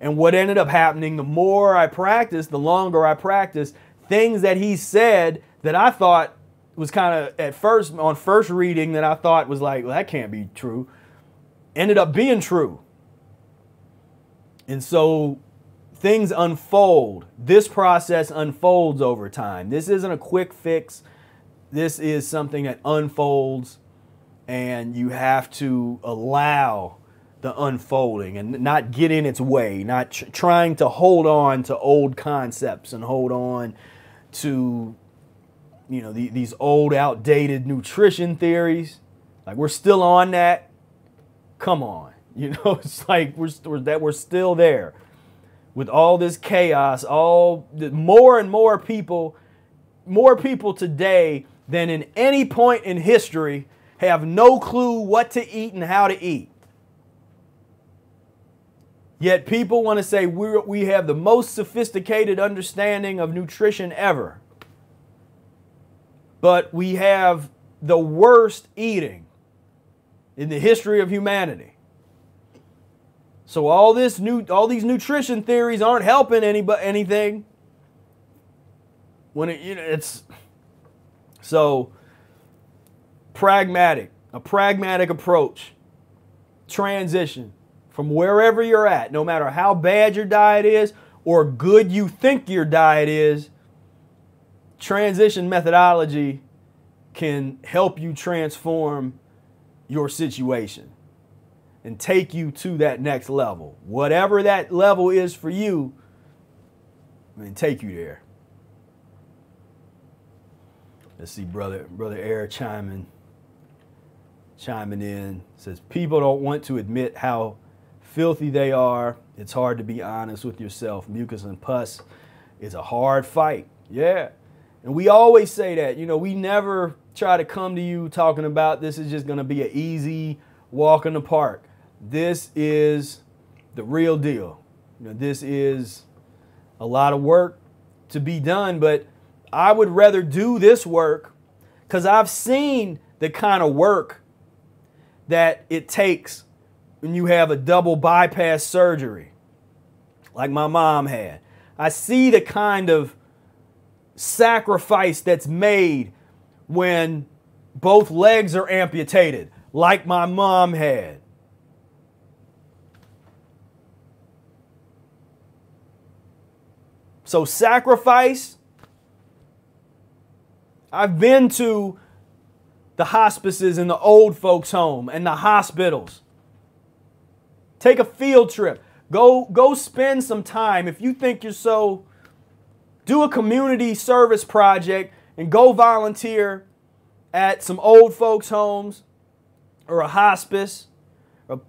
And what ended up happening, the more I practiced, the longer I practiced, things that he said that I thought was kind of at first, on first reading, that I thought was like, well, that can't be true, ended up being true. And so things unfold. This process unfolds over time. This isn't a quick fix. This is something that unfolds, and you have to allow the unfolding and not get in its way, not tr- trying to hold on to old concepts and hold on to you know the, these old outdated nutrition theories. Like we're still on that. Come on, you know it's like we're, we're that we're still there with all this chaos. All more and more people, more people today than in any point in history have no clue what to eat and how to eat. Yet people want to say we we have the most sophisticated understanding of nutrition ever. But we have the worst eating in the history of humanity. So all this new all these nutrition theories aren't helping anybody anything. When it you know it's so pragmatic, a pragmatic approach, transition from wherever you're at, no matter how bad your diet is or good you think your diet is, transition methodology can help you transform your situation and take you to that next level. Whatever that level is for you, I mean, take you there. Let's see, brother, brother Eric chiming, chiming in says people don't want to admit how filthy they are. It's hard to be honest with yourself. Mucus and pus is a hard fight. Yeah. And we always say that. You know, we never try to come to you talking about this is just going to be an easy walk in the park. This is the real deal. You know, this is a lot of work to be done, but I would rather do this work because I've seen the kind of work that it takes when you have a double bypass surgery, like my mom had. I see the kind of sacrifice that's made when both legs are amputated, like my mom had. So, sacrifice. I've been to the hospices in the old folks' home and the hospitals. Take a field trip. Go go spend some time. If you think you're so do a community service project and go volunteer at some old folks homes or a hospice or,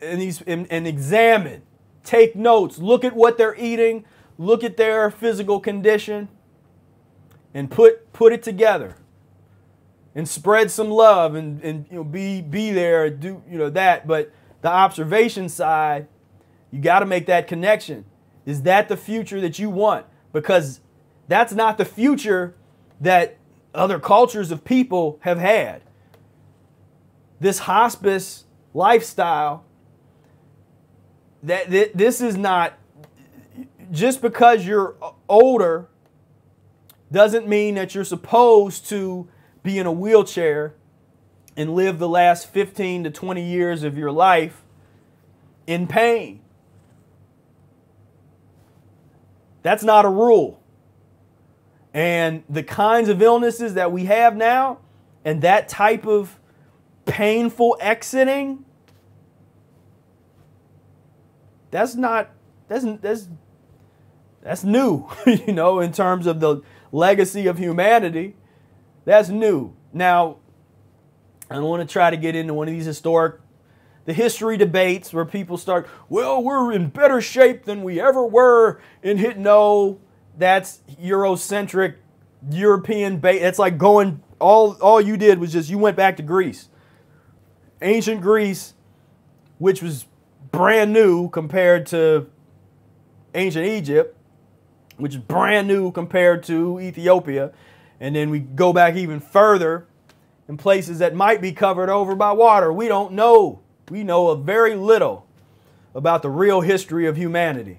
and, these, and, and examine take notes look at what they're eating look at their physical condition and put put it together and spread some love and, and you know be be there do you know that but the observation side, you got to make that connection. Is that the future that you want? Because that's not the future that other cultures of people have had. This hospice lifestyle, that, that this is not just because you're older doesn't mean that you're supposed to be in a wheelchair and live the last 15 to 20 years of your life in pain. That's not a rule. And the kinds of illnesses that we have now and that type of painful exiting that's not that's that's that's new, you know, in terms of the legacy of humanity. That's new. Now, I don't want to try to get into one of these historic the history debates where people start, well, we're in better shape than we ever were in hit. No, that's Eurocentric, European bait. It's like going all all you did was just you went back to Greece. Ancient Greece, which was brand new compared to ancient Egypt, which is brand new compared to Ethiopia. And then we go back even further in places that might be covered over by water. We don't know. We know a very little about the real history of humanity.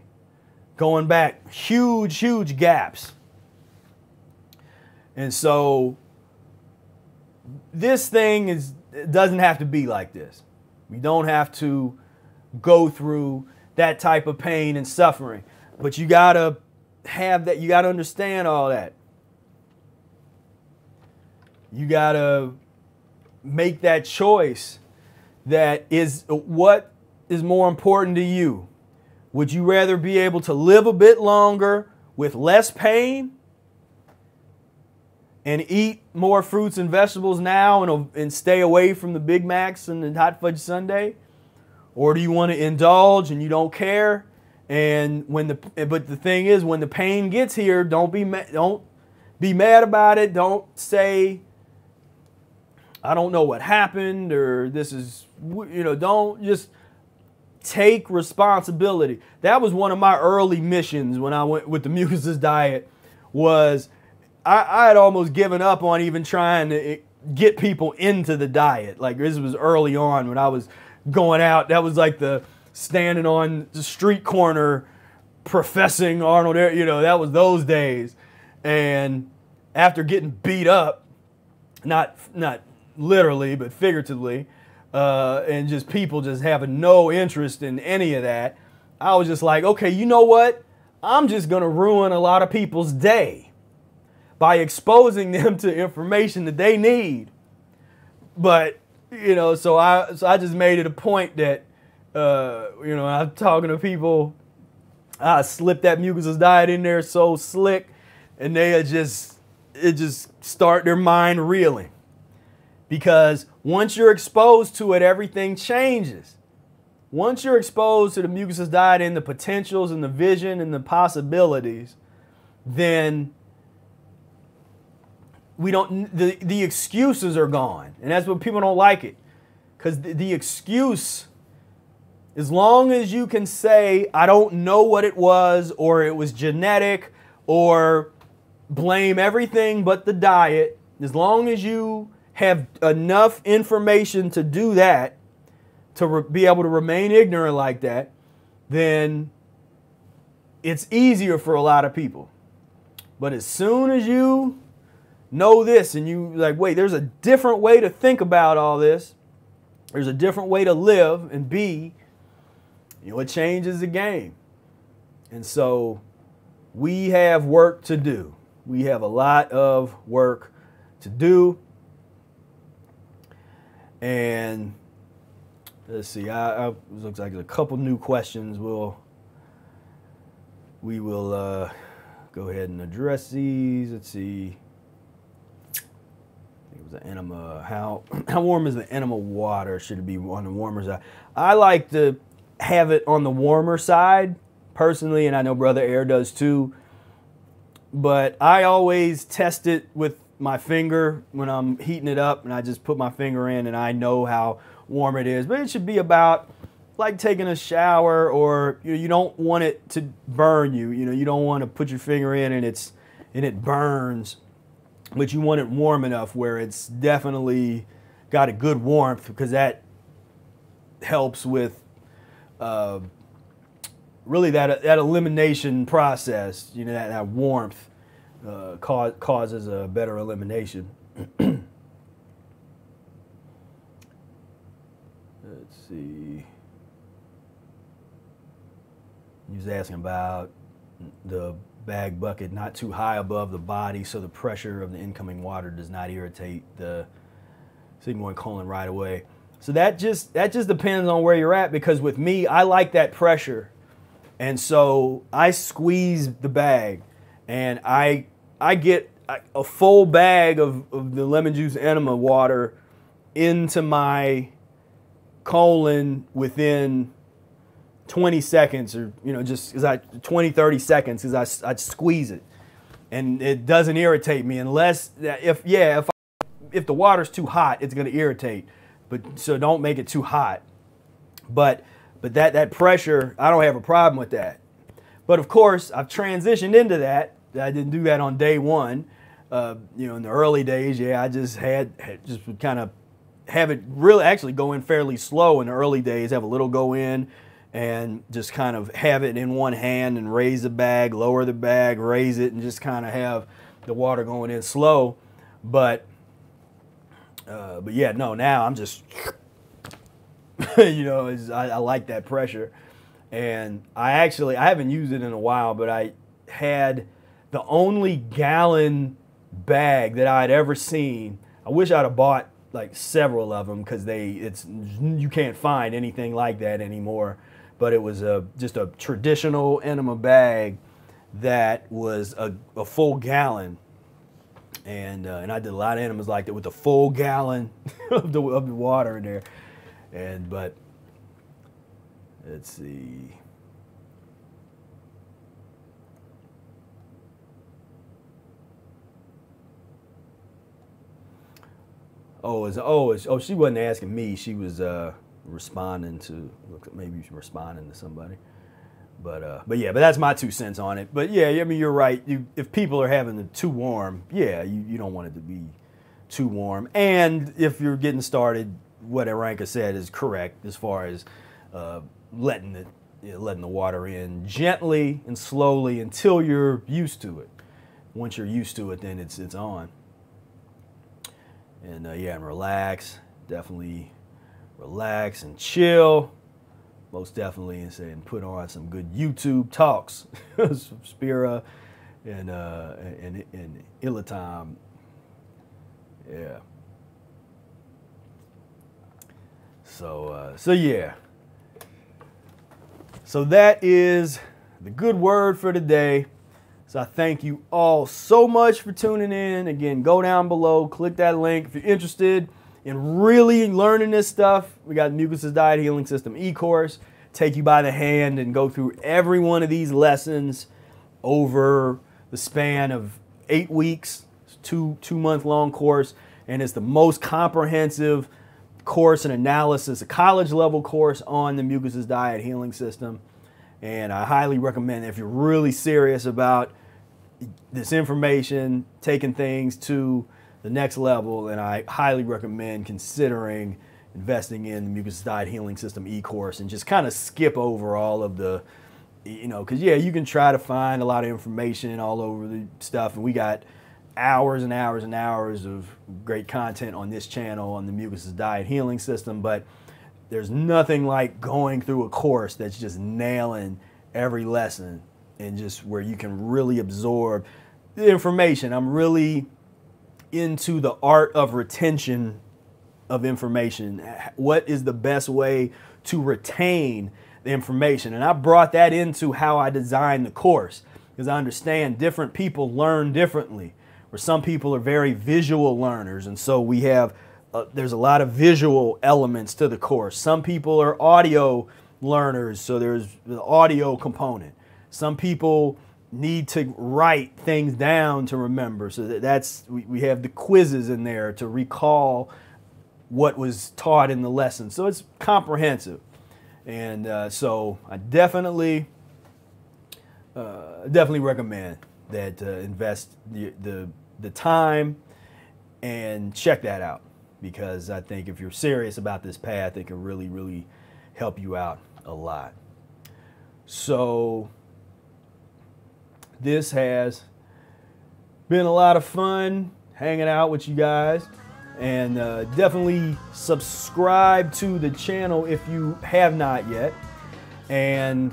Going back huge, huge gaps. And so this thing is doesn't have to be like this. We don't have to go through that type of pain and suffering. But you got to have that, you got to understand all that. You got to make that choice that is what is more important to you. Would you rather be able to live a bit longer with less pain and eat more fruits and vegetables now and, and stay away from the Big Macs and the hot fudge sundae? Or do you want to indulge and you don't care? And when the but the thing is, when the pain gets here, don't be don't be mad about it. Don't say I don't know what happened or this is you know. Don't just take responsibility. That was one of my early missions when I went with the mucusless diet. Was I, I had almost given up on even trying to eh, get people into the diet. Like this was early on when I was going out. That was like the standing on the street corner professing Arnold, you know, that was those days. And after getting beat up, not not literally, but figuratively, uh, and just people just having no interest in any of that, I was just like, okay, you know what? I'm just gonna ruin a lot of people's day by exposing them to information that they need. But you know, so I so I just made it a point that uh, you know, I'm talking to people, I slip that mucusless diet in there so slick, and they just it just start their mind reeling. Because once you're exposed to it, everything changes. Once you're exposed to the mucusless diet and the potentials and the vision and the possibilities, then we don't the, the excuses are gone and that's what people don't like it because the, the excuse as long as you can say i don't know what it was or it was genetic or blame everything but the diet as long as you have enough information to do that to re- be able to remain ignorant like that then it's easier for a lot of people but as soon as you know this and you like, wait, there's a different way to think about all this. There's a different way to live and be. You know, it changes the game. And so we have work to do. We have a lot of work to do. And let's see, I, I looks like there's a couple new questions. We'll we will uh, go ahead and address these. Let's see it was the enema. How how warm is the enema water? Should it be on the warmer side? I like to have it on the warmer side personally, and I know Brother Air does too. But I always test it with my finger when I'm heating it up, and I just put my finger in, and I know how warm it is. But it should be about like taking a shower, or you, know, you don't want it to burn you. You know, you don't want to put your finger in and it's and it burns but you want it warm enough where it's definitely got a good warmth because that helps with uh, really that that elimination process, you know, that, that warmth uh, causes a better elimination. Let's see. He was asking about the bag bucket not too high above the body so the pressure of the incoming water does not irritate the sigmoid colon right away. So that just that just depends on where you're at because with me, I like that pressure. And so I squeeze the bag and I I get a full bag of, of the lemon juice enema water into my colon within 20 seconds or you know just as I 20 30 seconds as I, I squeeze it and it doesn't irritate me unless if yeah if I, if the water's too hot it's going to irritate but so don't make it too hot. But but that that pressure I don't have a problem with that. But of course I've transitioned into that. I didn't do that on day one. Uh, you know in the early days yeah I just had, had just kind of have it really actually go in fairly slow in the early days have a little go in and just kind of have it in one hand and raise the bag, lower the bag, raise it, and just kind of have the water going in slow. But uh, but yeah, no, now I'm just you know I, I like that pressure, and I actually I haven't used it in a while, but I had the only gallon bag that I had ever seen. I wish I'd have bought like several of them because they it's you can't find anything like that anymore but it was a just a traditional enema bag that was a, a full gallon. And, uh, and I did a lot of enemas like that with a full gallon of the, of the water in there. And, but let's see. Oh, is oh, is, oh, she wasn't asking me. She was uh, responding to maybe responding to somebody. But uh, but yeah, but that's my two cents on it. But yeah, I mean you're right. You, if people are having it too warm, yeah, you, you don't want it to be too warm. And if you're getting started, what Aranka said is correct as far as uh, letting it you know, letting the water in gently and slowly until you're used to it. Once you're used to it, then it's it's on. And uh, yeah, and relax. Definitely relax and chill. Most definitely, and say and put on some good YouTube talks, Spira and uh, and and Ilatam. Yeah. So uh, so yeah. So that is the good word for today. So I thank you all so much for tuning in. Again, go down below, click that link if you're interested in really learning this stuff, we got Mucusless Diet Healing System e-course. Take you by the hand and go through every one of these lessons over the span of eight weeks, two two month long course, and it's the most comprehensive course and analysis, a college level course on the Mucusless Diet Healing System. And I highly recommend if you're really serious about this information, taking things to the next level, and I highly recommend considering investing in the Mucus Diet Healing System e-course and just kind of skip over all of the, you know, because yeah, you can try to find a lot of information all over the stuff, and we got hours and hours and hours of great content on this channel on the Mucus Diet Healing System, but there's nothing like going through a course that's just nailing every lesson and just where you can really absorb the information. I'm really into the art of retention of information. What is the best way to retain the information? And I brought that into how I designed the course because I understand different people learn differently. Where some people are very visual learners, and so we have uh, there's a lot of visual elements to the course. Some people are audio learners, so there's the audio component. Some people need to write things down to remember. So that that's we, we have the quizzes in there to recall what was taught in the lesson. So it's comprehensive, and uh, so I definitely uh, definitely recommend that uh, invest the, the the time and check that out because I think if you're serious about this path, it can really really help you out a lot. So this has been a lot of fun hanging out with you guys. And uh, definitely subscribe to the channel if you have not yet. And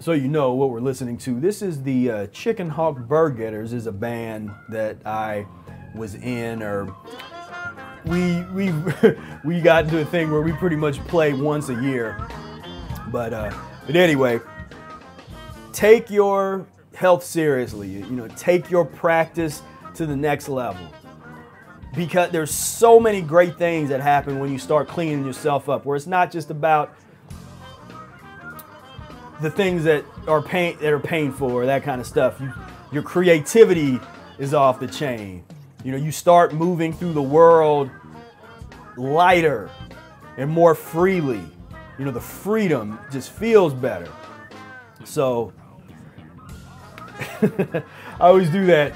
so you know what we're listening to, this is the uh, Chicken Hawk Burgetters is a band that I was in or we we we got into a thing where we pretty much play once a year. But uh, but anyway, take your health seriously. You know, take your practice to the next level. Because there's so many great things that happen when you start cleaning yourself up, where it's not just about the things that are pain that are painful or that kind of stuff. You, your creativity is off the chain. You know, you start moving through the world lighter and more freely. You know, the freedom just feels better. So I always do that,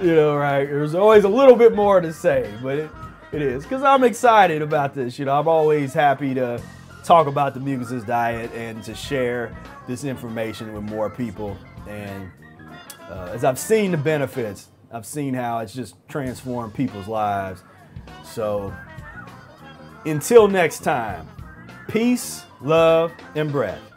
you know, right? There's always a little bit more to say, but it, it is because I'm excited about this. You know, I'm always happy to talk about the mucusless diet and to share this information with more people. And uh, as I've seen the benefits, I've seen how it's just transformed people's lives. So until next time, peace, love, and breath.